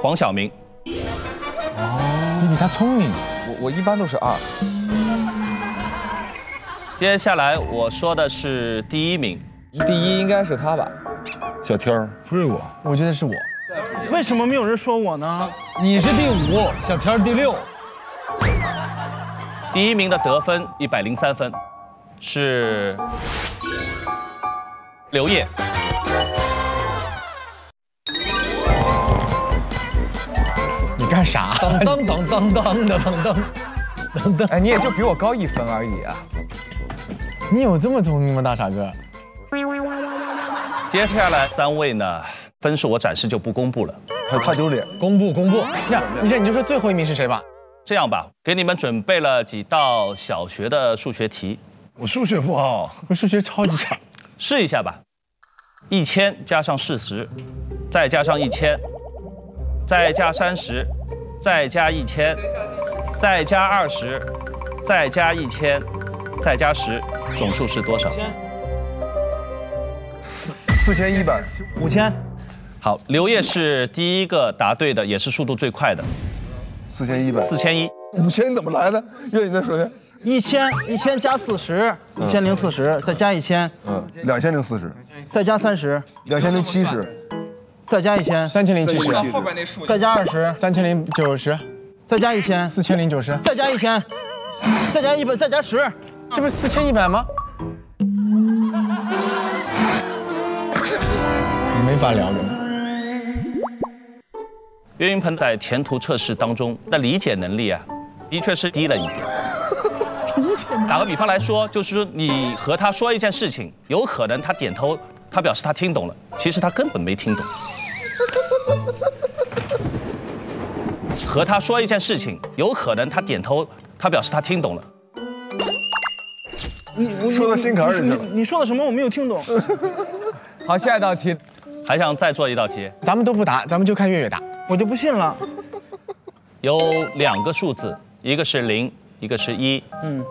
[SPEAKER 29] 黄晓明。
[SPEAKER 9] 哦，你比他聪明。
[SPEAKER 35] 我我一般都是二。
[SPEAKER 29] 接下来我说的是第一名，
[SPEAKER 35] 第一应该是他吧？
[SPEAKER 17] 小天儿不是我，
[SPEAKER 15] 我觉得是我。
[SPEAKER 9] 为什么没有人说我呢？
[SPEAKER 15] 你是第五，小天儿第六。
[SPEAKER 29] 第一名的得分一百零三分，是刘烨。
[SPEAKER 15] 你干啥？当当当当当的当当当当。
[SPEAKER 10] 哎，你也就比我高一分而已啊。
[SPEAKER 15] 你有这么聪明吗，大傻哥？
[SPEAKER 29] 接下来三位呢，分数我暂时就不公布了，
[SPEAKER 16] 怕丢脸。
[SPEAKER 15] 公布公布。那医生你就说最后一名是谁吧。
[SPEAKER 29] 这样吧，给你们准备了几道小学的数学题。
[SPEAKER 17] 我数学不好，
[SPEAKER 15] 我数学超级差。
[SPEAKER 29] 试一下吧。一千加上四十，再加上一千，再加三十，再加一千，再加二十，再加一千，再加十，总数是多少？
[SPEAKER 16] 四四千一百，
[SPEAKER 9] 五千。
[SPEAKER 29] 好，刘烨是第一个答对的，也是速度最快的。
[SPEAKER 16] 四千一百，
[SPEAKER 29] 四千一，
[SPEAKER 16] 五千你怎么来的？月，你再说一遍。
[SPEAKER 9] 一千一千加四十，一千零四十，再加一千，
[SPEAKER 16] 嗯，两千零四十，
[SPEAKER 9] 再加三十，
[SPEAKER 16] 两千零七十，
[SPEAKER 9] 再加一千，
[SPEAKER 14] 三千零七十，
[SPEAKER 9] 再加二十，
[SPEAKER 14] 三千零九十，
[SPEAKER 9] 再加一千，
[SPEAKER 14] 四千零九十，
[SPEAKER 9] 再加一千，再加一百，再加十，
[SPEAKER 14] 这不是四千一百吗？没法聊的。
[SPEAKER 29] 岳云鹏在填图测试当中的理解能力啊，的确是低了一点。理解打个比方来说，就是说你和他说一件事情，有可能他点头，他表示他听懂了，其实他根本没听懂。和他说一件事情，有可能他点头，他表示他听懂了。
[SPEAKER 9] 你
[SPEAKER 16] 说到心坎里去了。
[SPEAKER 9] 你说的什么？我没有听懂。
[SPEAKER 14] 好，下一道题，
[SPEAKER 29] 还想再做一道题？
[SPEAKER 14] 咱们都不答，咱们就看月月答。
[SPEAKER 9] 我就不信了。
[SPEAKER 29] 有两个数字，一个是零，一个是一。
[SPEAKER 9] 嗯。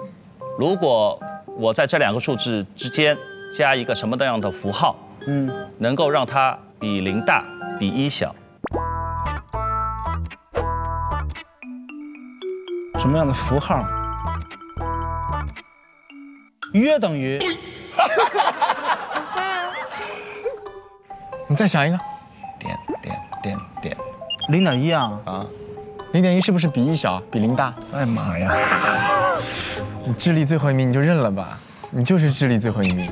[SPEAKER 29] 如果我在这两个数字之间加一个什么样的符号，
[SPEAKER 9] 嗯，
[SPEAKER 29] 能够让它比零大，比一小？
[SPEAKER 9] 什么样的符号？约等于？
[SPEAKER 14] 你再想一个。
[SPEAKER 10] 点点点点。
[SPEAKER 9] 零点一啊？
[SPEAKER 14] 啊。零点一是不是比一小，比零大？
[SPEAKER 17] 哎妈呀！
[SPEAKER 14] 你智力最后一名，你就认了吧，你就是智力最后一名。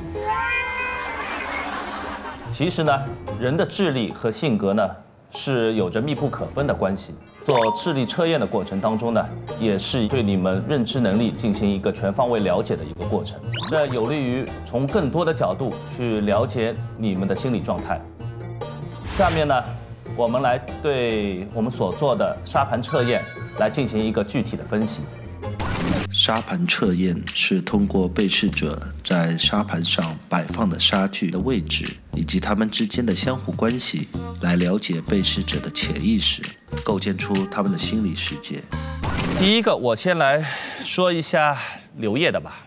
[SPEAKER 29] 其实呢，人的智力和性格呢是有着密不可分的关系。做智力测验的过程当中呢，也是对你们认知能力进行一个全方位了解的一个过程。那有利于从更多的角度去了解你们的心理状态。下面呢，我们来对我们所做的沙盘测验来进行一个具体的分析。
[SPEAKER 33] 沙盘测验是通过被试者在沙盘上摆放的沙具的位置以及它们之间的相互关系，来了解被试者的潜意识，构建出他们的心理世界。
[SPEAKER 29] 第一个，我先来说一下刘烨的吧。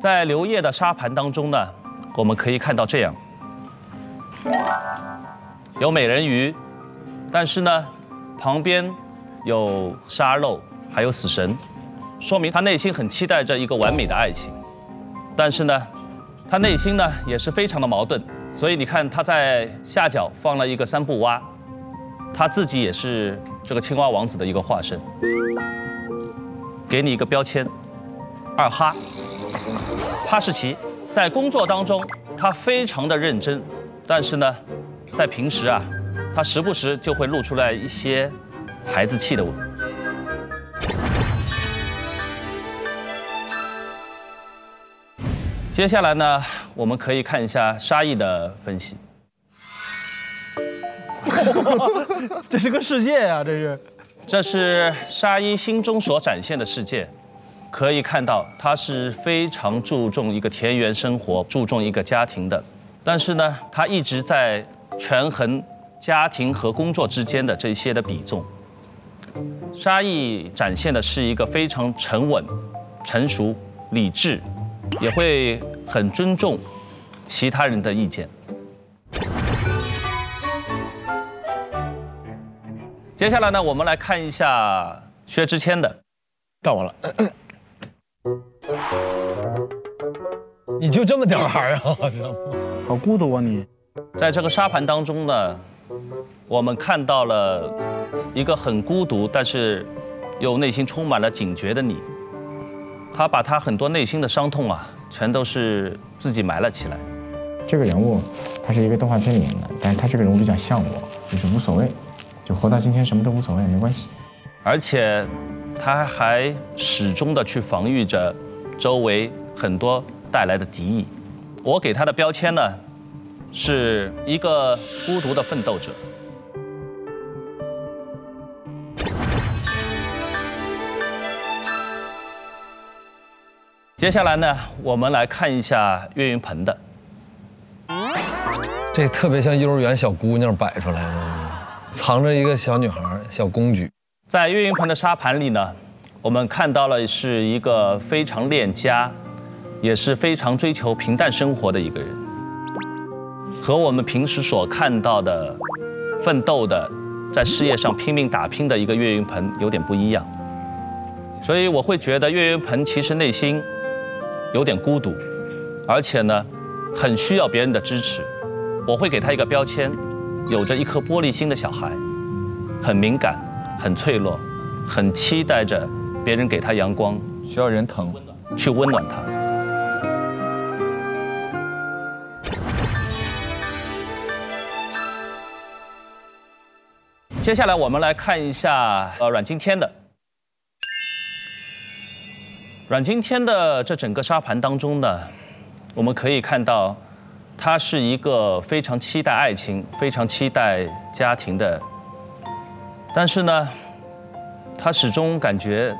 [SPEAKER 29] 在刘烨的沙盘当中呢，我们可以看到这样，有美人鱼，但是呢，旁边有沙漏，还有死神。说明他内心很期待着一个完美的爱情，但是呢，他内心呢也是非常的矛盾。所以你看他在下角放了一个三步蛙，他自己也是这个青蛙王子的一个化身。给你一个标签，二哈，哈士奇，在工作当中他非常的认真，但是呢，在平时啊，他时不时就会露出来一些孩子气的。接下来呢，我们可以看一下沙溢的分析。
[SPEAKER 9] 这是个世界啊，这是，
[SPEAKER 29] 这是沙溢心中所展现的世界。可以看到，他是非常注重一个田园生活，注重一个家庭的。但是呢，他一直在权衡家庭和工作之间的这些的比重。沙溢展现的是一个非常沉稳、成熟、理智。也会很尊重其他人的意见。接下来呢，我们来看一下薛之谦的，
[SPEAKER 14] 到我了。
[SPEAKER 15] 你就这么点玩啊？
[SPEAKER 9] 好孤独啊你！
[SPEAKER 29] 在这个沙盘当中呢，我们看到了一个很孤独，但是又内心充满了警觉的你。他把他很多内心的伤痛啊，全都是自己埋了起来。
[SPEAKER 14] 这个人物，他是一个动画片里面的，但是他这个人物比较像我，就是无所谓，就活到今天什么都无所谓，没关系。
[SPEAKER 29] 而且，他还始终的去防御着周围很多带来的敌意。我给他的标签呢，是一个孤独的奋斗者。接下来呢，我们来看一下岳云鹏的。
[SPEAKER 15] 这特别像幼儿园小姑娘摆出来的，藏着一个小女孩、小公举。
[SPEAKER 29] 在岳云鹏的沙盘里呢，我们看到了是一个非常恋家，也是非常追求平淡生活的一个人，和我们平时所看到的奋斗的、在事业上拼命打拼的一个岳云鹏有点不一样。所以我会觉得岳云鹏其实内心有点孤独，而且呢，很需要别人的支持。我会给他一个标签，有着一颗玻璃心的小孩，很敏感，很脆弱，很期待着别人给他阳光，
[SPEAKER 35] 需要人疼，
[SPEAKER 29] 去温暖他。接下来我们来看一下呃阮经天的。阮经天的这整个沙盘当中呢，我们可以看到，他是一个非常期待爱情、非常期待家庭的，但是呢，他始终感觉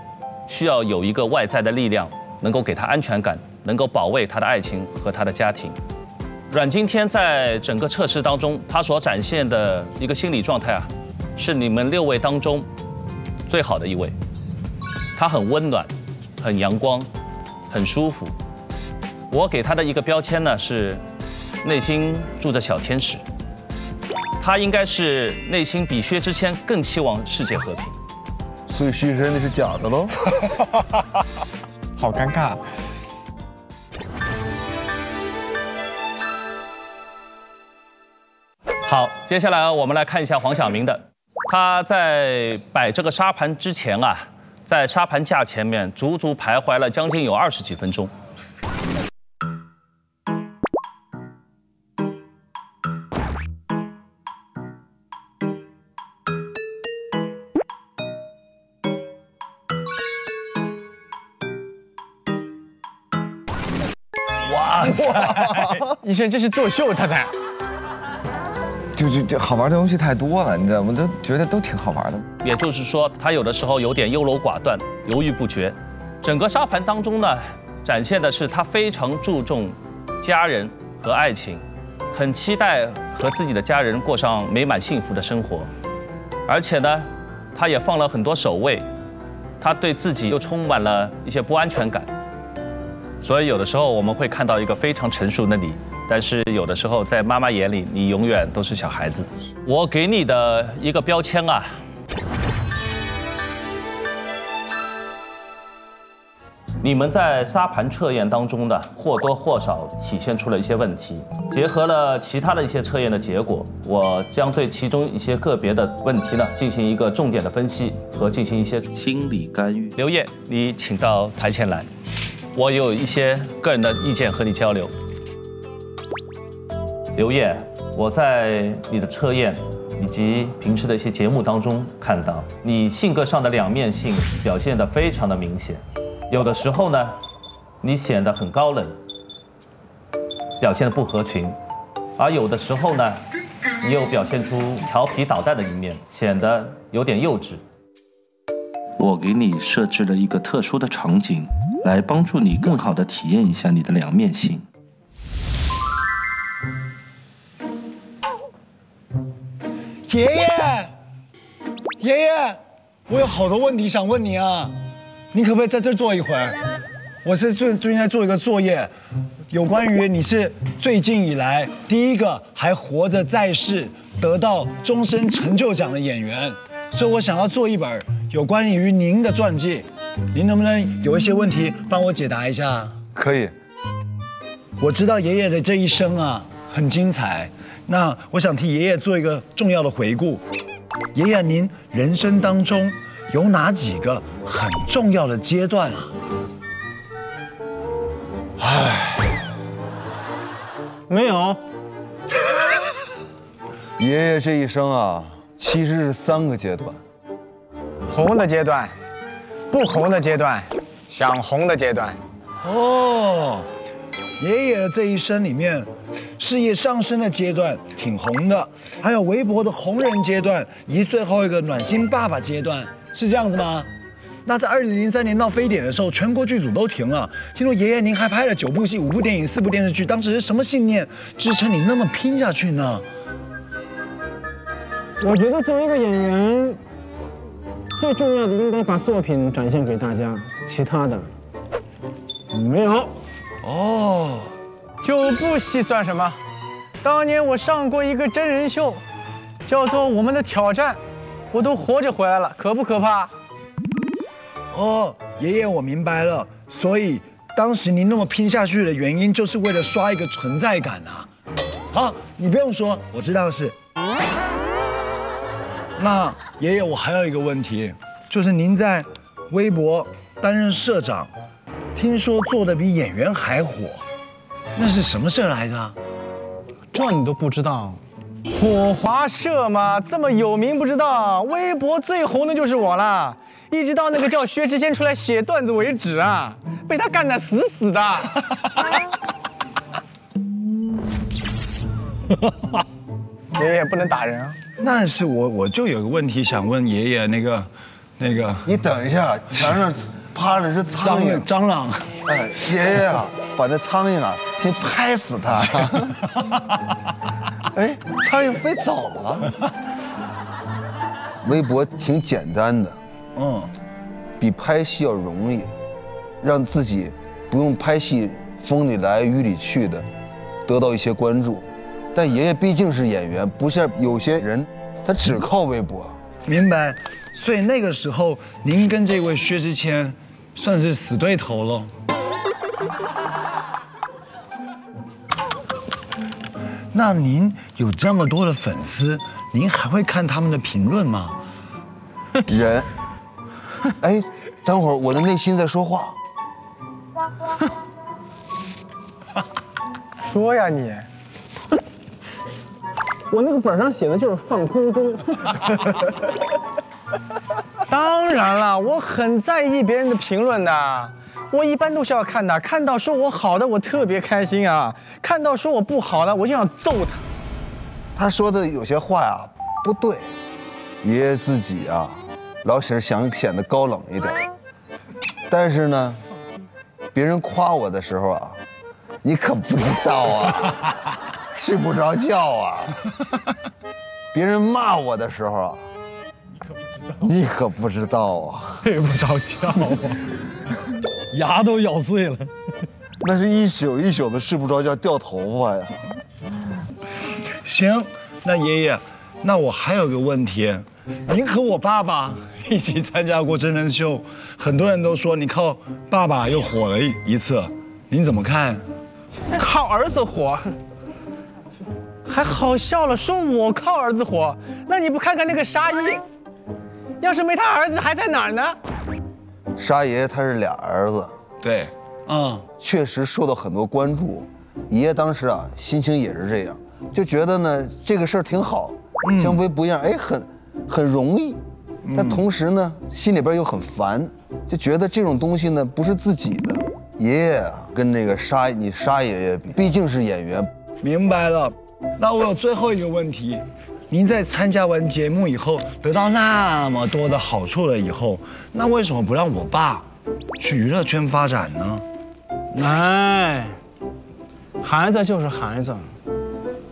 [SPEAKER 29] 需要有一个外在的力量能够给他安全感，能够保卫他的爱情和他的家庭。阮经天在整个测试当中，他所展现的一个心理状态啊，是你们六位当中最好的一位，他很温暖。很阳光，很舒服。我给他的一个标签呢是，内心住着小天使。他应该是内心比薛之谦更期望世界和平。
[SPEAKER 16] 所以薛之谦那是假的喽？
[SPEAKER 14] 好尴尬。
[SPEAKER 29] 好，接下来我们来看一下黄晓明的。他在摆这个沙盘之前啊。在沙盘架前面足足徘徊了将近有二十几分钟。
[SPEAKER 14] 哇塞！医生 这是作秀，太太。
[SPEAKER 35] 就就就好玩的东西太多了，你知道吗？都觉得都挺好玩的。
[SPEAKER 29] 也就是说，他有的时候有点优柔寡断、犹豫不决。整个沙盘当中呢，展现的是他非常注重家人和爱情，很期待和自己的家人过上美满幸福的生活。而且呢，他也放了很多守卫，他对自己又充满了一些不安全感。所以有的时候我们会看到一个非常成熟的你。但是有的时候，在妈妈眼里，你永远都是小孩子。我给你的一个标签啊，你们在沙盘测验当中呢，或多或少体现出了一些问题。结合了其他的一些测验的结果，我将对其中一些个别的问题呢，进行一个重点的分析和进行一些
[SPEAKER 33] 心理干预。
[SPEAKER 29] 刘烨，你请到台前来，我有一些个人的意见和你交流。刘烨，我在你的测验以及平时的一些节目当中看到，你性格上的两面性表现得非常的明显。有的时候呢，你显得很高冷，表现得不合群；而有的时候呢，你又表现出调皮捣蛋的一面，显得有点幼稚。
[SPEAKER 33] 我给你设置了一个特殊的场景，来帮助你更好的体验一下你的两面性。
[SPEAKER 17] 爷爷，爷爷，我有好多问题想问你啊，你可不可以在这坐一会儿？我是最最近在做一个作业，有关于你是最近以来第一个还活着在世得到终身成就奖的演员，所以我想要做一本有关于您的传记，您能不能有一些问题帮我解答一下？
[SPEAKER 16] 可以。
[SPEAKER 17] 我知道爷爷的这一生啊，很精彩。那我想替爷爷做一个重要的回顾。爷爷，您人生当中有哪几个很重要的阶段啊？
[SPEAKER 9] 唉，没有。
[SPEAKER 16] 爷爷这一生啊，其实是三个阶段：
[SPEAKER 14] 红的阶段，不红的阶段，想红的阶段。
[SPEAKER 17] 哦，爷爷的这一生里面。事业上升的阶段挺红的，还有微博的红人阶段，以及最后一个暖心爸爸阶段，是这样子吗？那在二零零三年闹非典的时候，全国剧组都停了。听说爷爷您还拍了九部戏、五部电影、四部电视剧，当时是什么信念支撑你那么拼下去呢？
[SPEAKER 9] 我觉得作为一个演员，最重要的应该把作品展现给大家，其他的没有。
[SPEAKER 14] 哦。就不细算什么。当年我上过一个真人秀，叫做《我们的挑战》，
[SPEAKER 34] 我都活着回来了，可不可怕？
[SPEAKER 17] 哦，爷爷，我明白了。所以当时您那么拼下去的原因，就是为了刷一个存在感啊。好，你不用说，我知道的是。那爷爷，我还有一个问题，就是您在微博担任社长，听说做的比演员还火，那是什么事来着？
[SPEAKER 34] 这你都不知道？火华社嘛，这么有名不知道？微博最红的就是我了，一直到那个叫薛之谦出来写段子为止啊，被他干得死死的。爷爷不能打人啊！
[SPEAKER 17] 那是我，我就有个问题想问爷爷，那个，那个，
[SPEAKER 16] 你等一下，墙上趴的是苍蝇、
[SPEAKER 17] 蟑螂。
[SPEAKER 16] 哎，爷爷啊，把那苍蝇啊，先拍死它。哎，苍蝇飞走了。微博挺简单的，嗯，比拍戏要容易，让自己不用拍戏风里来雨里去的，得到一些关注。但爷爷毕竟是演员，不像有些人，他只靠微博。
[SPEAKER 17] 明白。所以那个时候，您跟这位薛之谦算是死对头了。那您有这么多的粉丝，您还会看他们的评论吗？
[SPEAKER 16] 人，哎，等会儿我的内心在说话。
[SPEAKER 34] 说呀你。我那个本上写的就是放空中。当然了，我很在意别人的评论的，我一般都是要看的。看到说我好的，我特别开心啊；看到说我不好的，我就想揍他。
[SPEAKER 16] 他说的有些话呀不对，爷爷自己啊，老是想显得高冷一点。但是呢，别人夸我的时候啊，你可不知道啊。睡不着觉啊！别人骂我的时候啊，你可不知道啊，
[SPEAKER 17] 睡不着觉啊，牙都咬碎了。
[SPEAKER 16] 那是一宿一宿的睡不着觉，掉头发呀。
[SPEAKER 17] 行，那爷爷，那我还有个问题，您和我爸爸 一起参加过真人秀，很多人都说你靠爸爸又火了一一次，您怎么看？
[SPEAKER 34] 靠儿子火。还好笑了，说我靠儿子火，那你不看看那个沙溢，要是没他儿子还在哪儿呢？
[SPEAKER 16] 沙爷爷他是俩儿子，
[SPEAKER 17] 对，
[SPEAKER 16] 嗯，确实受到很多关注。爷爷当时啊，心情也是这样，就觉得呢这个事儿挺好，像微不一样，哎，很很容易，但同时呢心里边又很烦，就觉得这种东西呢不是自己的。爷爷啊，跟那个沙你沙爷爷比，毕竟是演员，
[SPEAKER 17] 明白了。那我有最后一个问题，您在参加完节目以后得到那么多的好处了以后，那为什么不让我爸去娱乐圈发展呢？
[SPEAKER 34] 哎，孩子就是孩子，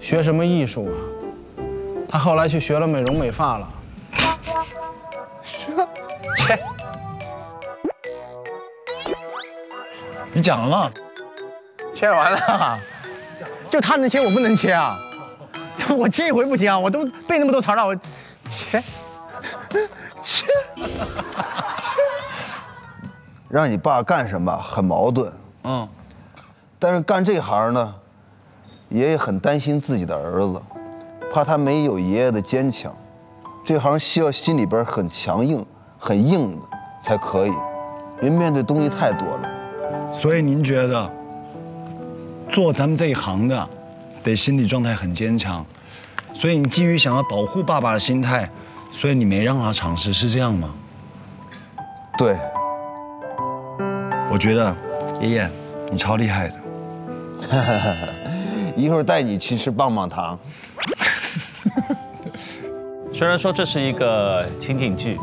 [SPEAKER 34] 学什么艺术啊？他后来去学了美容美发了。
[SPEAKER 17] 切，你讲了吗？
[SPEAKER 34] 切完了。就他能切，我不能切啊！我切一回不行啊！我都背那么多词了，我切
[SPEAKER 16] 切切，让你爸干什么很矛盾，嗯，但是干这行呢，爷爷很担心自己的儿子，怕他没有爷爷的坚强，这行需要心里边很强硬、很硬的才可以，因为面对东西太多了，
[SPEAKER 17] 所以您觉得？做咱们这一行的，得心理状态很坚强，所以你基于想要保护爸爸的心态，所以你没让他尝试，是这样吗？
[SPEAKER 16] 对。
[SPEAKER 17] 我觉得，爷爷，你超厉害的。
[SPEAKER 16] 一会儿带你去吃棒棒糖。
[SPEAKER 29] 虽然说这是一个情景剧，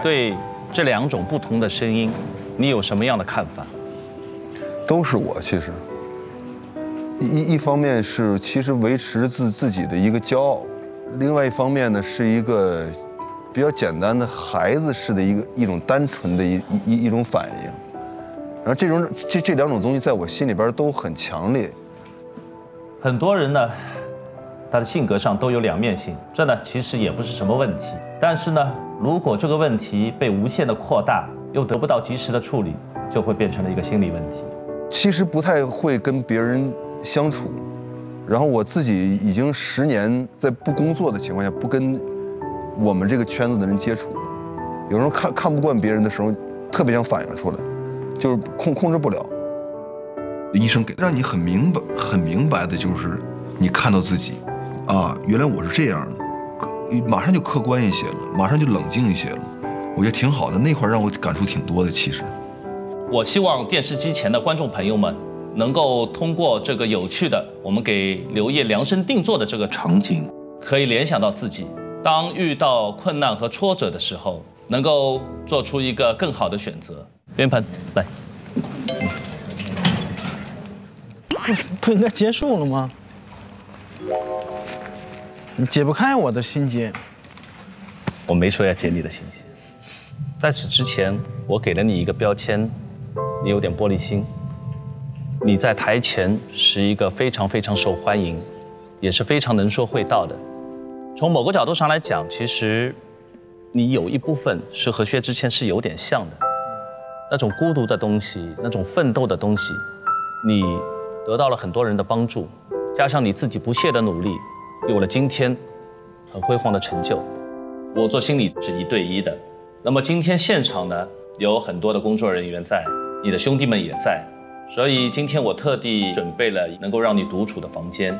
[SPEAKER 29] 对这两种不同的声音，你有什么样的看法？
[SPEAKER 16] 都是我，其实。一一方面是其实维持自自己的一个骄傲，另外一方面呢是一个比较简单的孩子式的一个一种单纯的一一一种反应，然后这种这这两种东西在我心里边都很强烈。
[SPEAKER 29] 很多人呢，他的性格上都有两面性，这呢其实也不是什么问题。但是呢，如果这个问题被无限的扩大，又得不到及时的处理，就会变成了一个心理问题。
[SPEAKER 16] 其实不太会跟别人相处，然后我自己已经十年在不工作的情况下，不跟我们这个圈子的人接触，有时候看看不惯别人的时候，特别想反映出来，就是控控制不了。
[SPEAKER 27] 医生给让你很明白、很明白的就是，你看到自己，啊，原来我是这样的，可马上就客观一些了，马上就冷静一些了，我觉得挺好的。那块儿让我感触挺多的，其实。
[SPEAKER 29] 我希望电视机前的观众朋友们，能够通过这个有趣的我们给刘烨量身定做的这个场景，可以联想到自己，当遇到困难和挫折的时候，能够做出一个更好的选择。边鹏，来。
[SPEAKER 9] 不不应该结束了吗？你解不开我的心结。
[SPEAKER 29] 我没说要解你的心结，在此之前，我给了你一个标签，你有点玻璃心。你在台前是一个非常非常受欢迎，也是非常能说会道的。从某个角度上来讲，其实你有一部分是和薛之谦是有点像的，那种孤独的东西，那种奋斗的东西，你得到了很多人的帮助，加上你自己不懈的努力，有了今天很辉煌的成就。我做心理是一对一的，那么今天现场呢有很多的工作人员在，你的兄弟们也在，所以今天我特地准备了能够让你独处的房间，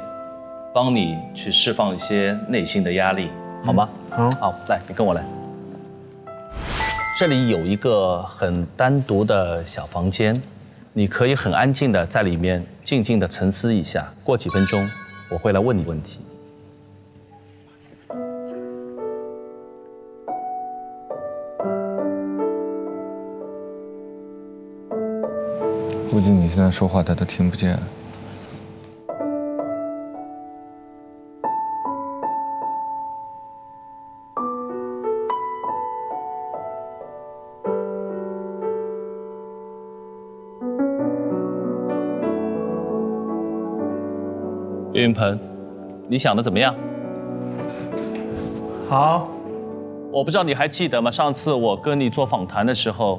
[SPEAKER 29] 帮你去释放一些内心的压力，好吗？
[SPEAKER 9] 好，
[SPEAKER 29] 好，来，你跟我来。这里有一个很单独的小房间，你可以很安静的在里面静静的沉思一下。过几分钟，我会来问你问题。
[SPEAKER 35] 估计你现在说话他都听不见。
[SPEAKER 29] 岳云鹏，你想的怎么样？
[SPEAKER 9] 好，
[SPEAKER 29] 我不知道你还记得吗？上次我跟你做访谈的时候，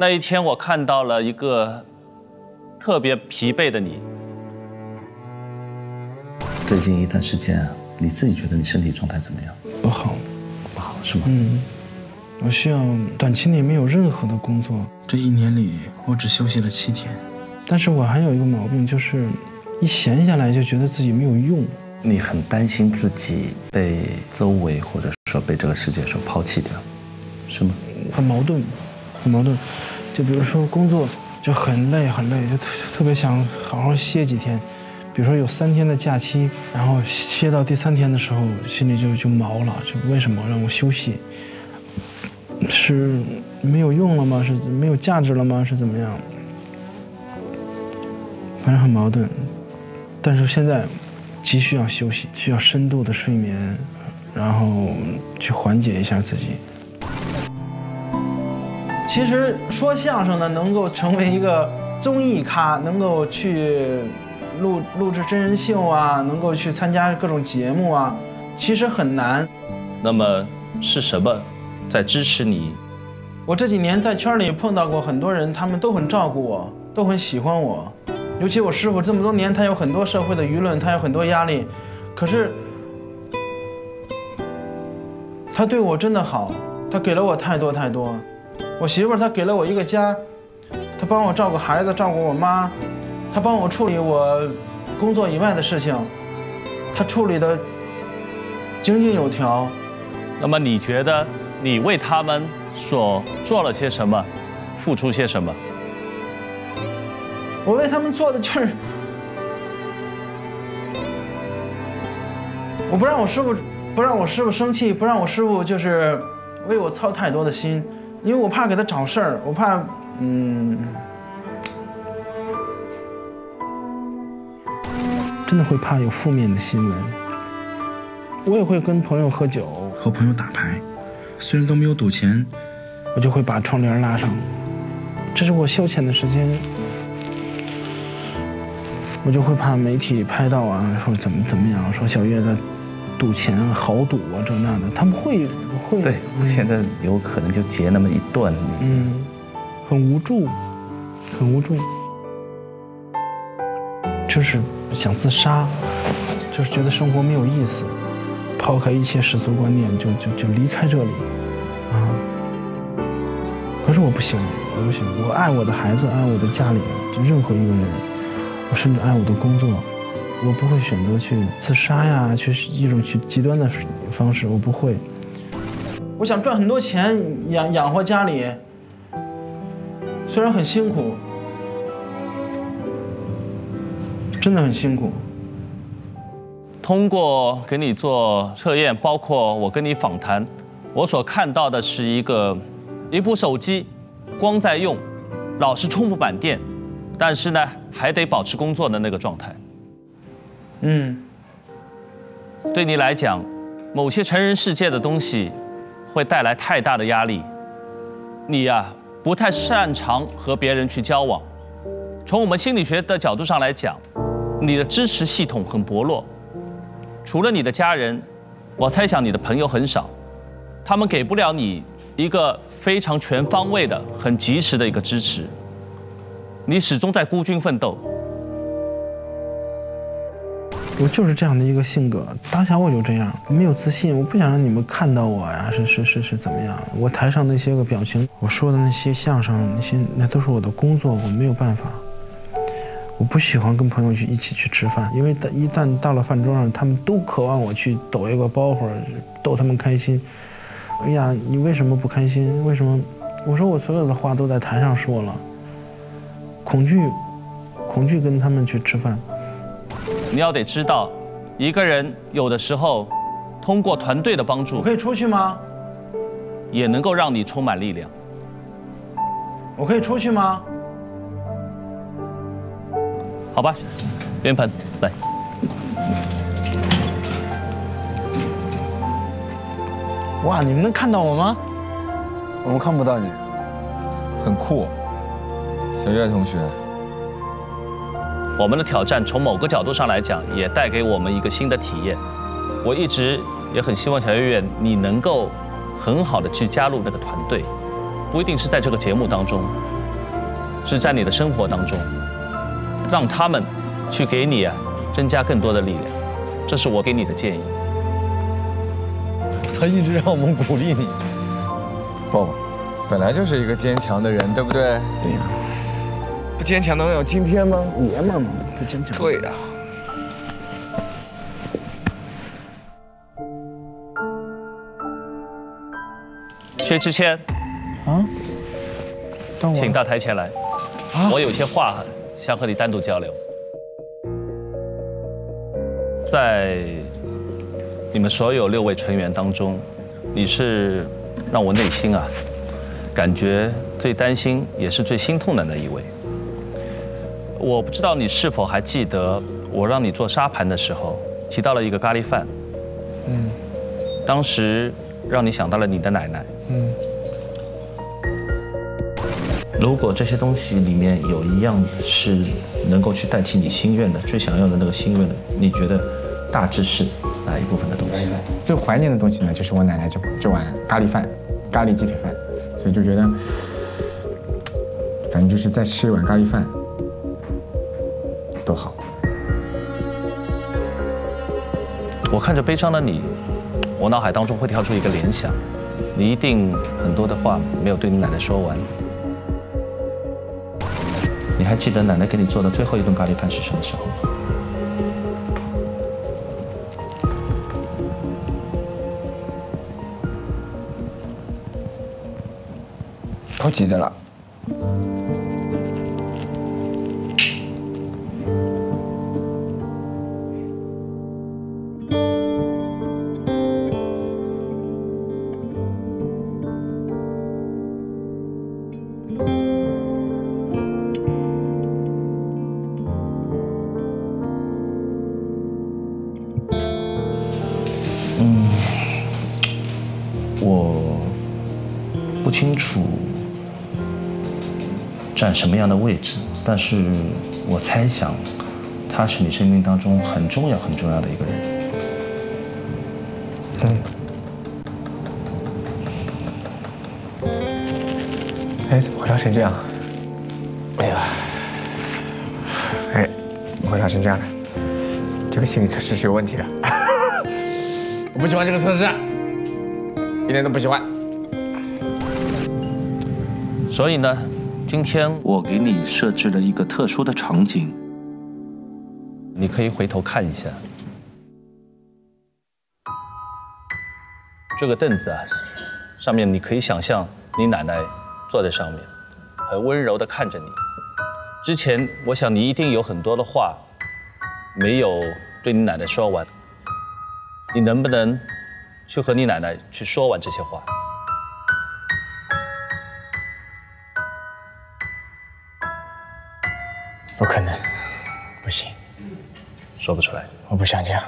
[SPEAKER 29] 那一天我看到了一个特别疲惫的你。
[SPEAKER 33] 最近一段时间啊，你自己觉得你身体状态怎么样？
[SPEAKER 9] 不好，
[SPEAKER 33] 不好是吗？
[SPEAKER 9] 嗯，我需要短期内没有任何的工作。这一年里，我只休息了七天，但是我还有一个毛病，就是一闲下来就觉得自己没有用。
[SPEAKER 33] 你很担心自己被周围或者说被这个世界所抛弃掉，是吗？
[SPEAKER 9] 很矛盾，很矛盾。就比如说工作就很累很累，就特特别想好好歇几天。比如说有三天的假期，然后歇到第三天的时候，心里就就毛了，就为什么让我休息？是没有用了吗？是没有价值了吗？是怎么样？反正很矛盾。但是现在急需要休息，需要深度的睡眠，然后去缓解一下自己。其实说相声呢，能够成为一个综艺咖，能够去录录制真人秀啊，能够去参加各种节目啊，其实很难。
[SPEAKER 29] 那么是什么在支持你？
[SPEAKER 9] 我这几年在圈里碰到过很多人，他们都很照顾我，都很喜欢我。尤其我师傅这么多年，他有很多社会的舆论，他有很多压力，可是他对我真的好，他给了我太多太多。我媳妇儿她给了我一个家，她帮我照顾孩子，照顾我妈，她帮我处理我工作以外的事情，她处理的井井有条。
[SPEAKER 29] 那么你觉得你为他们所做了些什么，付出些什么？
[SPEAKER 9] 我为他们做的就是，我不让我师傅，不让我师傅生气，不让我师傅就是为我操太多的心，因为我怕给他找事儿，我怕，嗯，真的会怕有负面的新闻。我也会跟朋友喝酒，和朋友打牌，虽然都没有赌钱，我就会把窗帘拉上，这是我消遣的时间。我就会怕媒体拍到啊，说怎么怎么样，说小月在赌钱豪赌啊这那的，他们会会。
[SPEAKER 33] 对，我现在有可能就截那么一段。
[SPEAKER 9] 嗯，很无助，很无助，就是想自杀，就是觉得生活没有意思，抛开一切世俗观念，就就就离开这里，啊。可是我不行，我不行，我爱我的孩子，爱我的家里，就任何一个人，我甚至爱我的工作。我不会选择去自杀呀，去一种去极端的方式，我不会。我想赚很多钱养养活家里，虽然很辛苦，真的很辛苦。
[SPEAKER 29] 通过给你做测验，包括我跟你访谈，我所看到的是一个一部手机，光在用，老是充不满电，但是呢还得保持工作的那个状态。
[SPEAKER 9] 嗯，
[SPEAKER 29] 对你来讲，某些成人世界的东西会带来太大的压力。你呀，不太擅长和别人去交往。从我们心理学的角度上来讲，你的支持系统很薄弱。除了你的家人，我猜想你的朋友很少，他们给不了你一个非常全方位的、很及时的一个支持。你始终在孤军奋斗。
[SPEAKER 9] 我就是这样的一个性格，当下我就这样，没有自信，我不想让你们看到我呀，是是是是怎么样？我台上那些个表情，我说的那些相声，那些那都是我的工作，我没有办法。我不喜欢跟朋友去一起去吃饭，因为一旦到了饭桌上，他们都渴望我去抖一个包袱，逗他们开心。哎呀，你为什么不开心？为什么？我说我所有的话都在台上说了，恐惧，恐惧跟他们去吃饭。
[SPEAKER 29] 你要得知道，一个人有的时候通过团队的帮助，
[SPEAKER 9] 我可以出去吗？
[SPEAKER 29] 也能够让你充满力量。
[SPEAKER 9] 我可以出去吗？
[SPEAKER 29] 好吧，边鹏来。
[SPEAKER 9] 哇，你们能看到我吗？
[SPEAKER 16] 我们看不到你，
[SPEAKER 35] 很酷，小月同学。
[SPEAKER 29] 我们的挑战从某个角度上来讲，也带给我们一个新的体验。我一直也很希望小月月你能够很好的去加入那个团队，不一定是在这个节目当中，是在你的生活当中，让他们去给你啊增加更多的力量。这是我给你的建议。
[SPEAKER 35] 他一直让我们鼓励你，抱抱。本来就是一个坚强的人，对不对？
[SPEAKER 9] 对呀。
[SPEAKER 35] 不坚强能有今天吗？
[SPEAKER 9] 爷们嘛，不坚强。
[SPEAKER 35] 对呀。
[SPEAKER 29] 薛之谦，
[SPEAKER 9] 啊，
[SPEAKER 29] 请到台前来。我有些话想和你单独交流。在你们所有六位成员当中，你是让我内心啊感觉最担心，也是最心痛的那一位。我不知道你是否还记得我让你做沙盘的时候提到了一个咖喱饭，嗯，当时让你想到了你的奶奶，嗯。如果这些东西里面有一样是能够去代替你心愿的，最想要的那个心愿的，你觉得大致是哪一部分的东西？
[SPEAKER 14] 最怀念的东西呢，就是我奶奶这这碗咖喱饭，咖喱鸡腿饭，所以就觉得，反正就是再吃一碗咖喱饭。
[SPEAKER 29] 我看着悲伤的你，我脑海当中会跳出一个联想，你一定很多的话没有对你奶奶说完。你还记得奶奶给你做的最后一顿咖喱饭是什么时候吗？
[SPEAKER 14] 不记得了。
[SPEAKER 33] 什么样的位置？但是我猜想，他是你生命当中很重要、很重要的一个人。
[SPEAKER 14] 嗯。哎，怎么会聊成这样？哎呀！哎，怎么会聊成这样的？这个心理测试是有问题的。我不喜欢这个测试，一点都不喜欢。
[SPEAKER 29] 所以呢？今天我给你设置了一个特殊的场景，你可以回头看一下。这个凳子啊，上面你可以想象你奶奶坐在上面，很温柔地看着你。之前我想你一定有很多的话没有对你奶奶说完，你能不能去和你奶奶去说完这些话？
[SPEAKER 14] 不可能，不行，
[SPEAKER 29] 说不出来。
[SPEAKER 14] 我不想这样。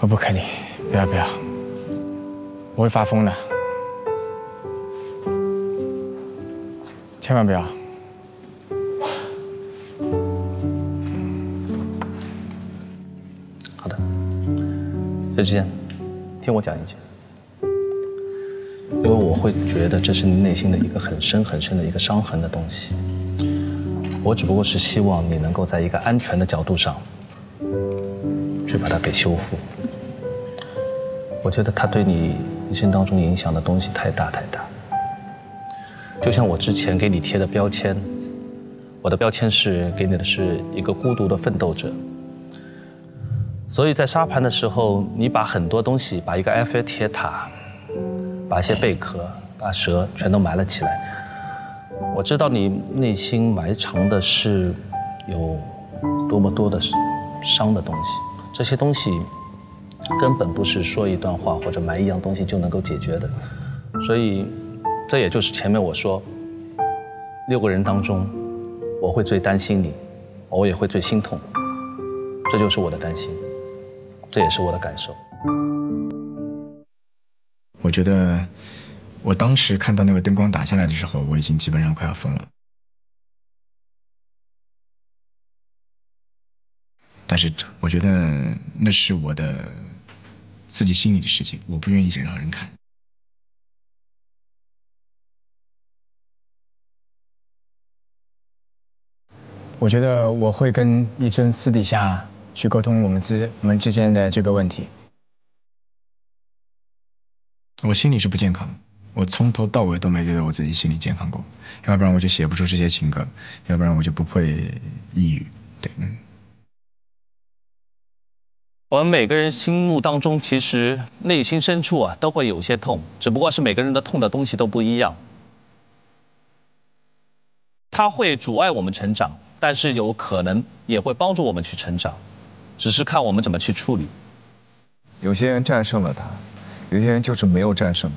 [SPEAKER 14] 我不可以，不要不要，我会发疯的，千万不要。
[SPEAKER 29] 好的，就这样，听我讲一句，因为我会觉得这是你内心的一个很深很深的一个伤痕的东西。我只不过是希望你能够在一个安全的角度上，去把它给修复。我觉得它对你一生当中影响的东西太大太大，就像我之前给你贴的标签，我的标签是给你的是一个孤独的奋斗者，所以在沙盘的时候，你把很多东西，把一个埃菲尔铁塔，把一些贝壳、把蛇全都埋了起来。我知道你内心埋藏的是有多么多的伤的东西，这些东西。根本不是说一段话或者埋一样东西就能够解决的，所以，这也就是前面我说，六个人当中，我会最担心你，我也会最心痛，这就是我的担心，这也是我的感受。
[SPEAKER 14] 觉得，我当时看到那个灯光打下来的时候，我已经基本上快要疯了，但是我觉得那是我的。自己心里的事情，我不愿意让人看。我觉得我会跟一真私底下去沟通我们之我们之间的这个问题。我心里是不健康，我从头到尾都没觉得我自己心理健康过，要不然我就写不出这些情歌，要不然我就不会抑郁。对，嗯。
[SPEAKER 29] 我们每个人心目当中，其实内心深处啊，都会有些痛，只不过是每个人的痛的东西都不一样。它会阻碍我们成长，但是有可能也会帮助我们去成长，只是看我们怎么去处理。
[SPEAKER 36] 有些人战胜了它，有些人就是没有战胜。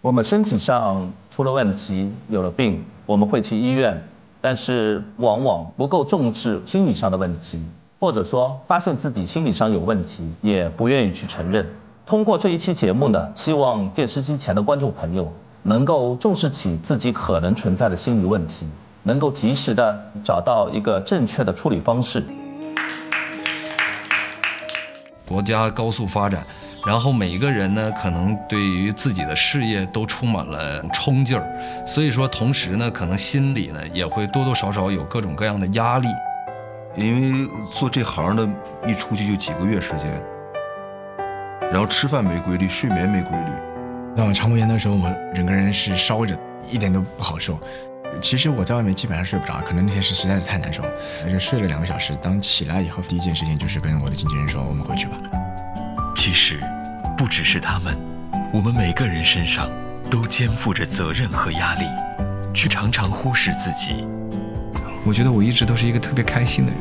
[SPEAKER 29] 我们身体上出了问题，有了病，我们会去医院，但是往往不够重视心理上的问题。或者说，发现自己心理上有问题，也不愿意去承认。通过这一期节目呢，希望电视机前的观众朋友能够重视起自己可能存在的心理问题，能够及时的找到一个正确的处理方式。
[SPEAKER 10] 国家高速发展，然后每一个人呢，可能对于自己的事业都充满了冲劲儿，所以说，同时呢，可能心里呢也会多多少少有各种各样的压力。
[SPEAKER 27] 因为做这行的，一出去就几个月时间，然后吃饭没规律，睡眠没规律。
[SPEAKER 14] 到肠胃炎的时候，我整个人是烧着，一点都不好受。其实我在外面基本上睡不着，可能那天是实在是太难受，而且睡了两个小时。当起来以后，第一件事情就是跟我的经纪人说：“我们回去吧。”
[SPEAKER 37] 其实，不只是他们，我们每个人身上都肩负着责任和压力，却常常忽视自己。
[SPEAKER 36] 我觉得我一直都是一个特别开心的人。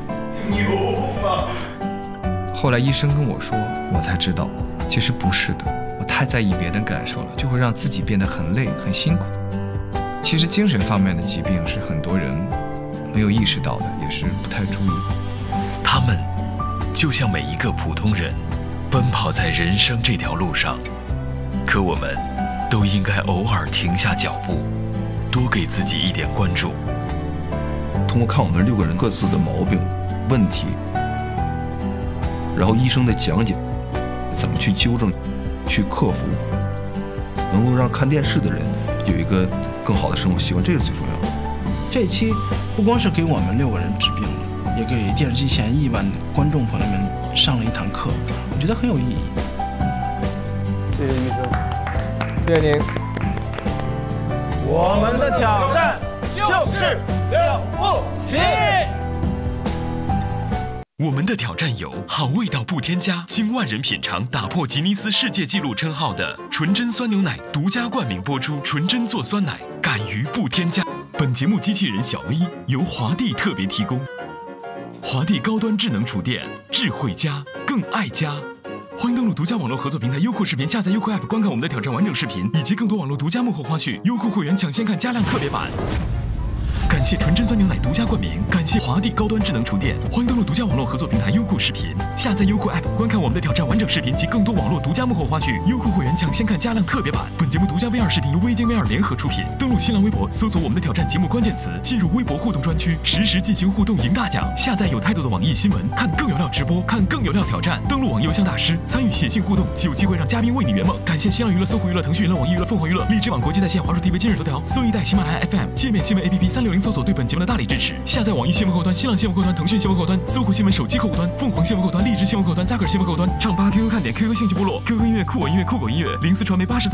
[SPEAKER 36] 牛啊！后来医生跟我说，我才知道，其实不是的。我太在意别人感受了，就会让自己变得很累、很辛苦。其实精神方面的疾病是很多人没有意识到的，也是不太注意。
[SPEAKER 37] 他们就像每一个普通人，奔跑在人生这条路上。可我们都应该偶尔停下脚步，多给自己一点关注。
[SPEAKER 27] 通过看我们六个人各自的毛病、问题，然后医生的讲解，怎么去纠正、去克服，能够让看电视的人有一个更好的生活习惯，这是最重要的。
[SPEAKER 9] 这期不光是给我们六个人治病了，也给电视机前亿万观众朋友们上了一堂课，觉得很有意义。
[SPEAKER 10] 谢谢医生，谢谢您。
[SPEAKER 29] 我们的挑战就是了不起。
[SPEAKER 1] 我们的挑战有好味道不添加，经万人品尝打破吉尼斯世界纪录称号的纯真酸牛奶独家冠名播出，纯真做酸奶，敢于不添加。本节目机器人小 V 由华帝特别提供，华帝高端智能厨电，智慧家更爱家。欢迎登录独家网络合作平台优酷视频，下载优酷 App 观看我们的挑战完整视频，以及更多网络独家幕后花絮。优酷会员抢先看加量特别版。感谢纯真酸牛奶独家冠名，感谢华帝高端智能厨电。欢迎登录独家网络合作平台优酷视频，下载优酷 App 观看我们的挑战完整视频及更多网络独家幕后花絮。优酷会员抢先看加量特别版。本节目独家 VR 视频由微鲸 VR 联合出品。登录新浪微博，搜索我们的挑战节目关键词，进入微博互动专区，实时进行互动，赢大奖。下载有态度的网易新闻，看更有料直播，看更有料挑战。登录网易邮箱大师，参与写信互动，就有机会让嘉宾为你圆梦。感谢新浪娱乐、搜狐娱乐、腾讯娱乐、网易娱乐、凤凰娱乐、荔枝网、国际在线、华数 TV、今日头条、搜一代、喜马拉雅 FM、界面新闻 APP 三六零搜索对本节目的大力支持。下载网易新闻客户端、新浪新闻客户端、腾讯新闻客户端、搜狐新闻手机客户端、凤凰新闻客户端、荔枝新闻客户端、萨克尔新闻客户端、唱吧 QQ 看点、QQ 兴趣部落、QQ 音乐酷我音乐酷狗音乐、零四传媒八十。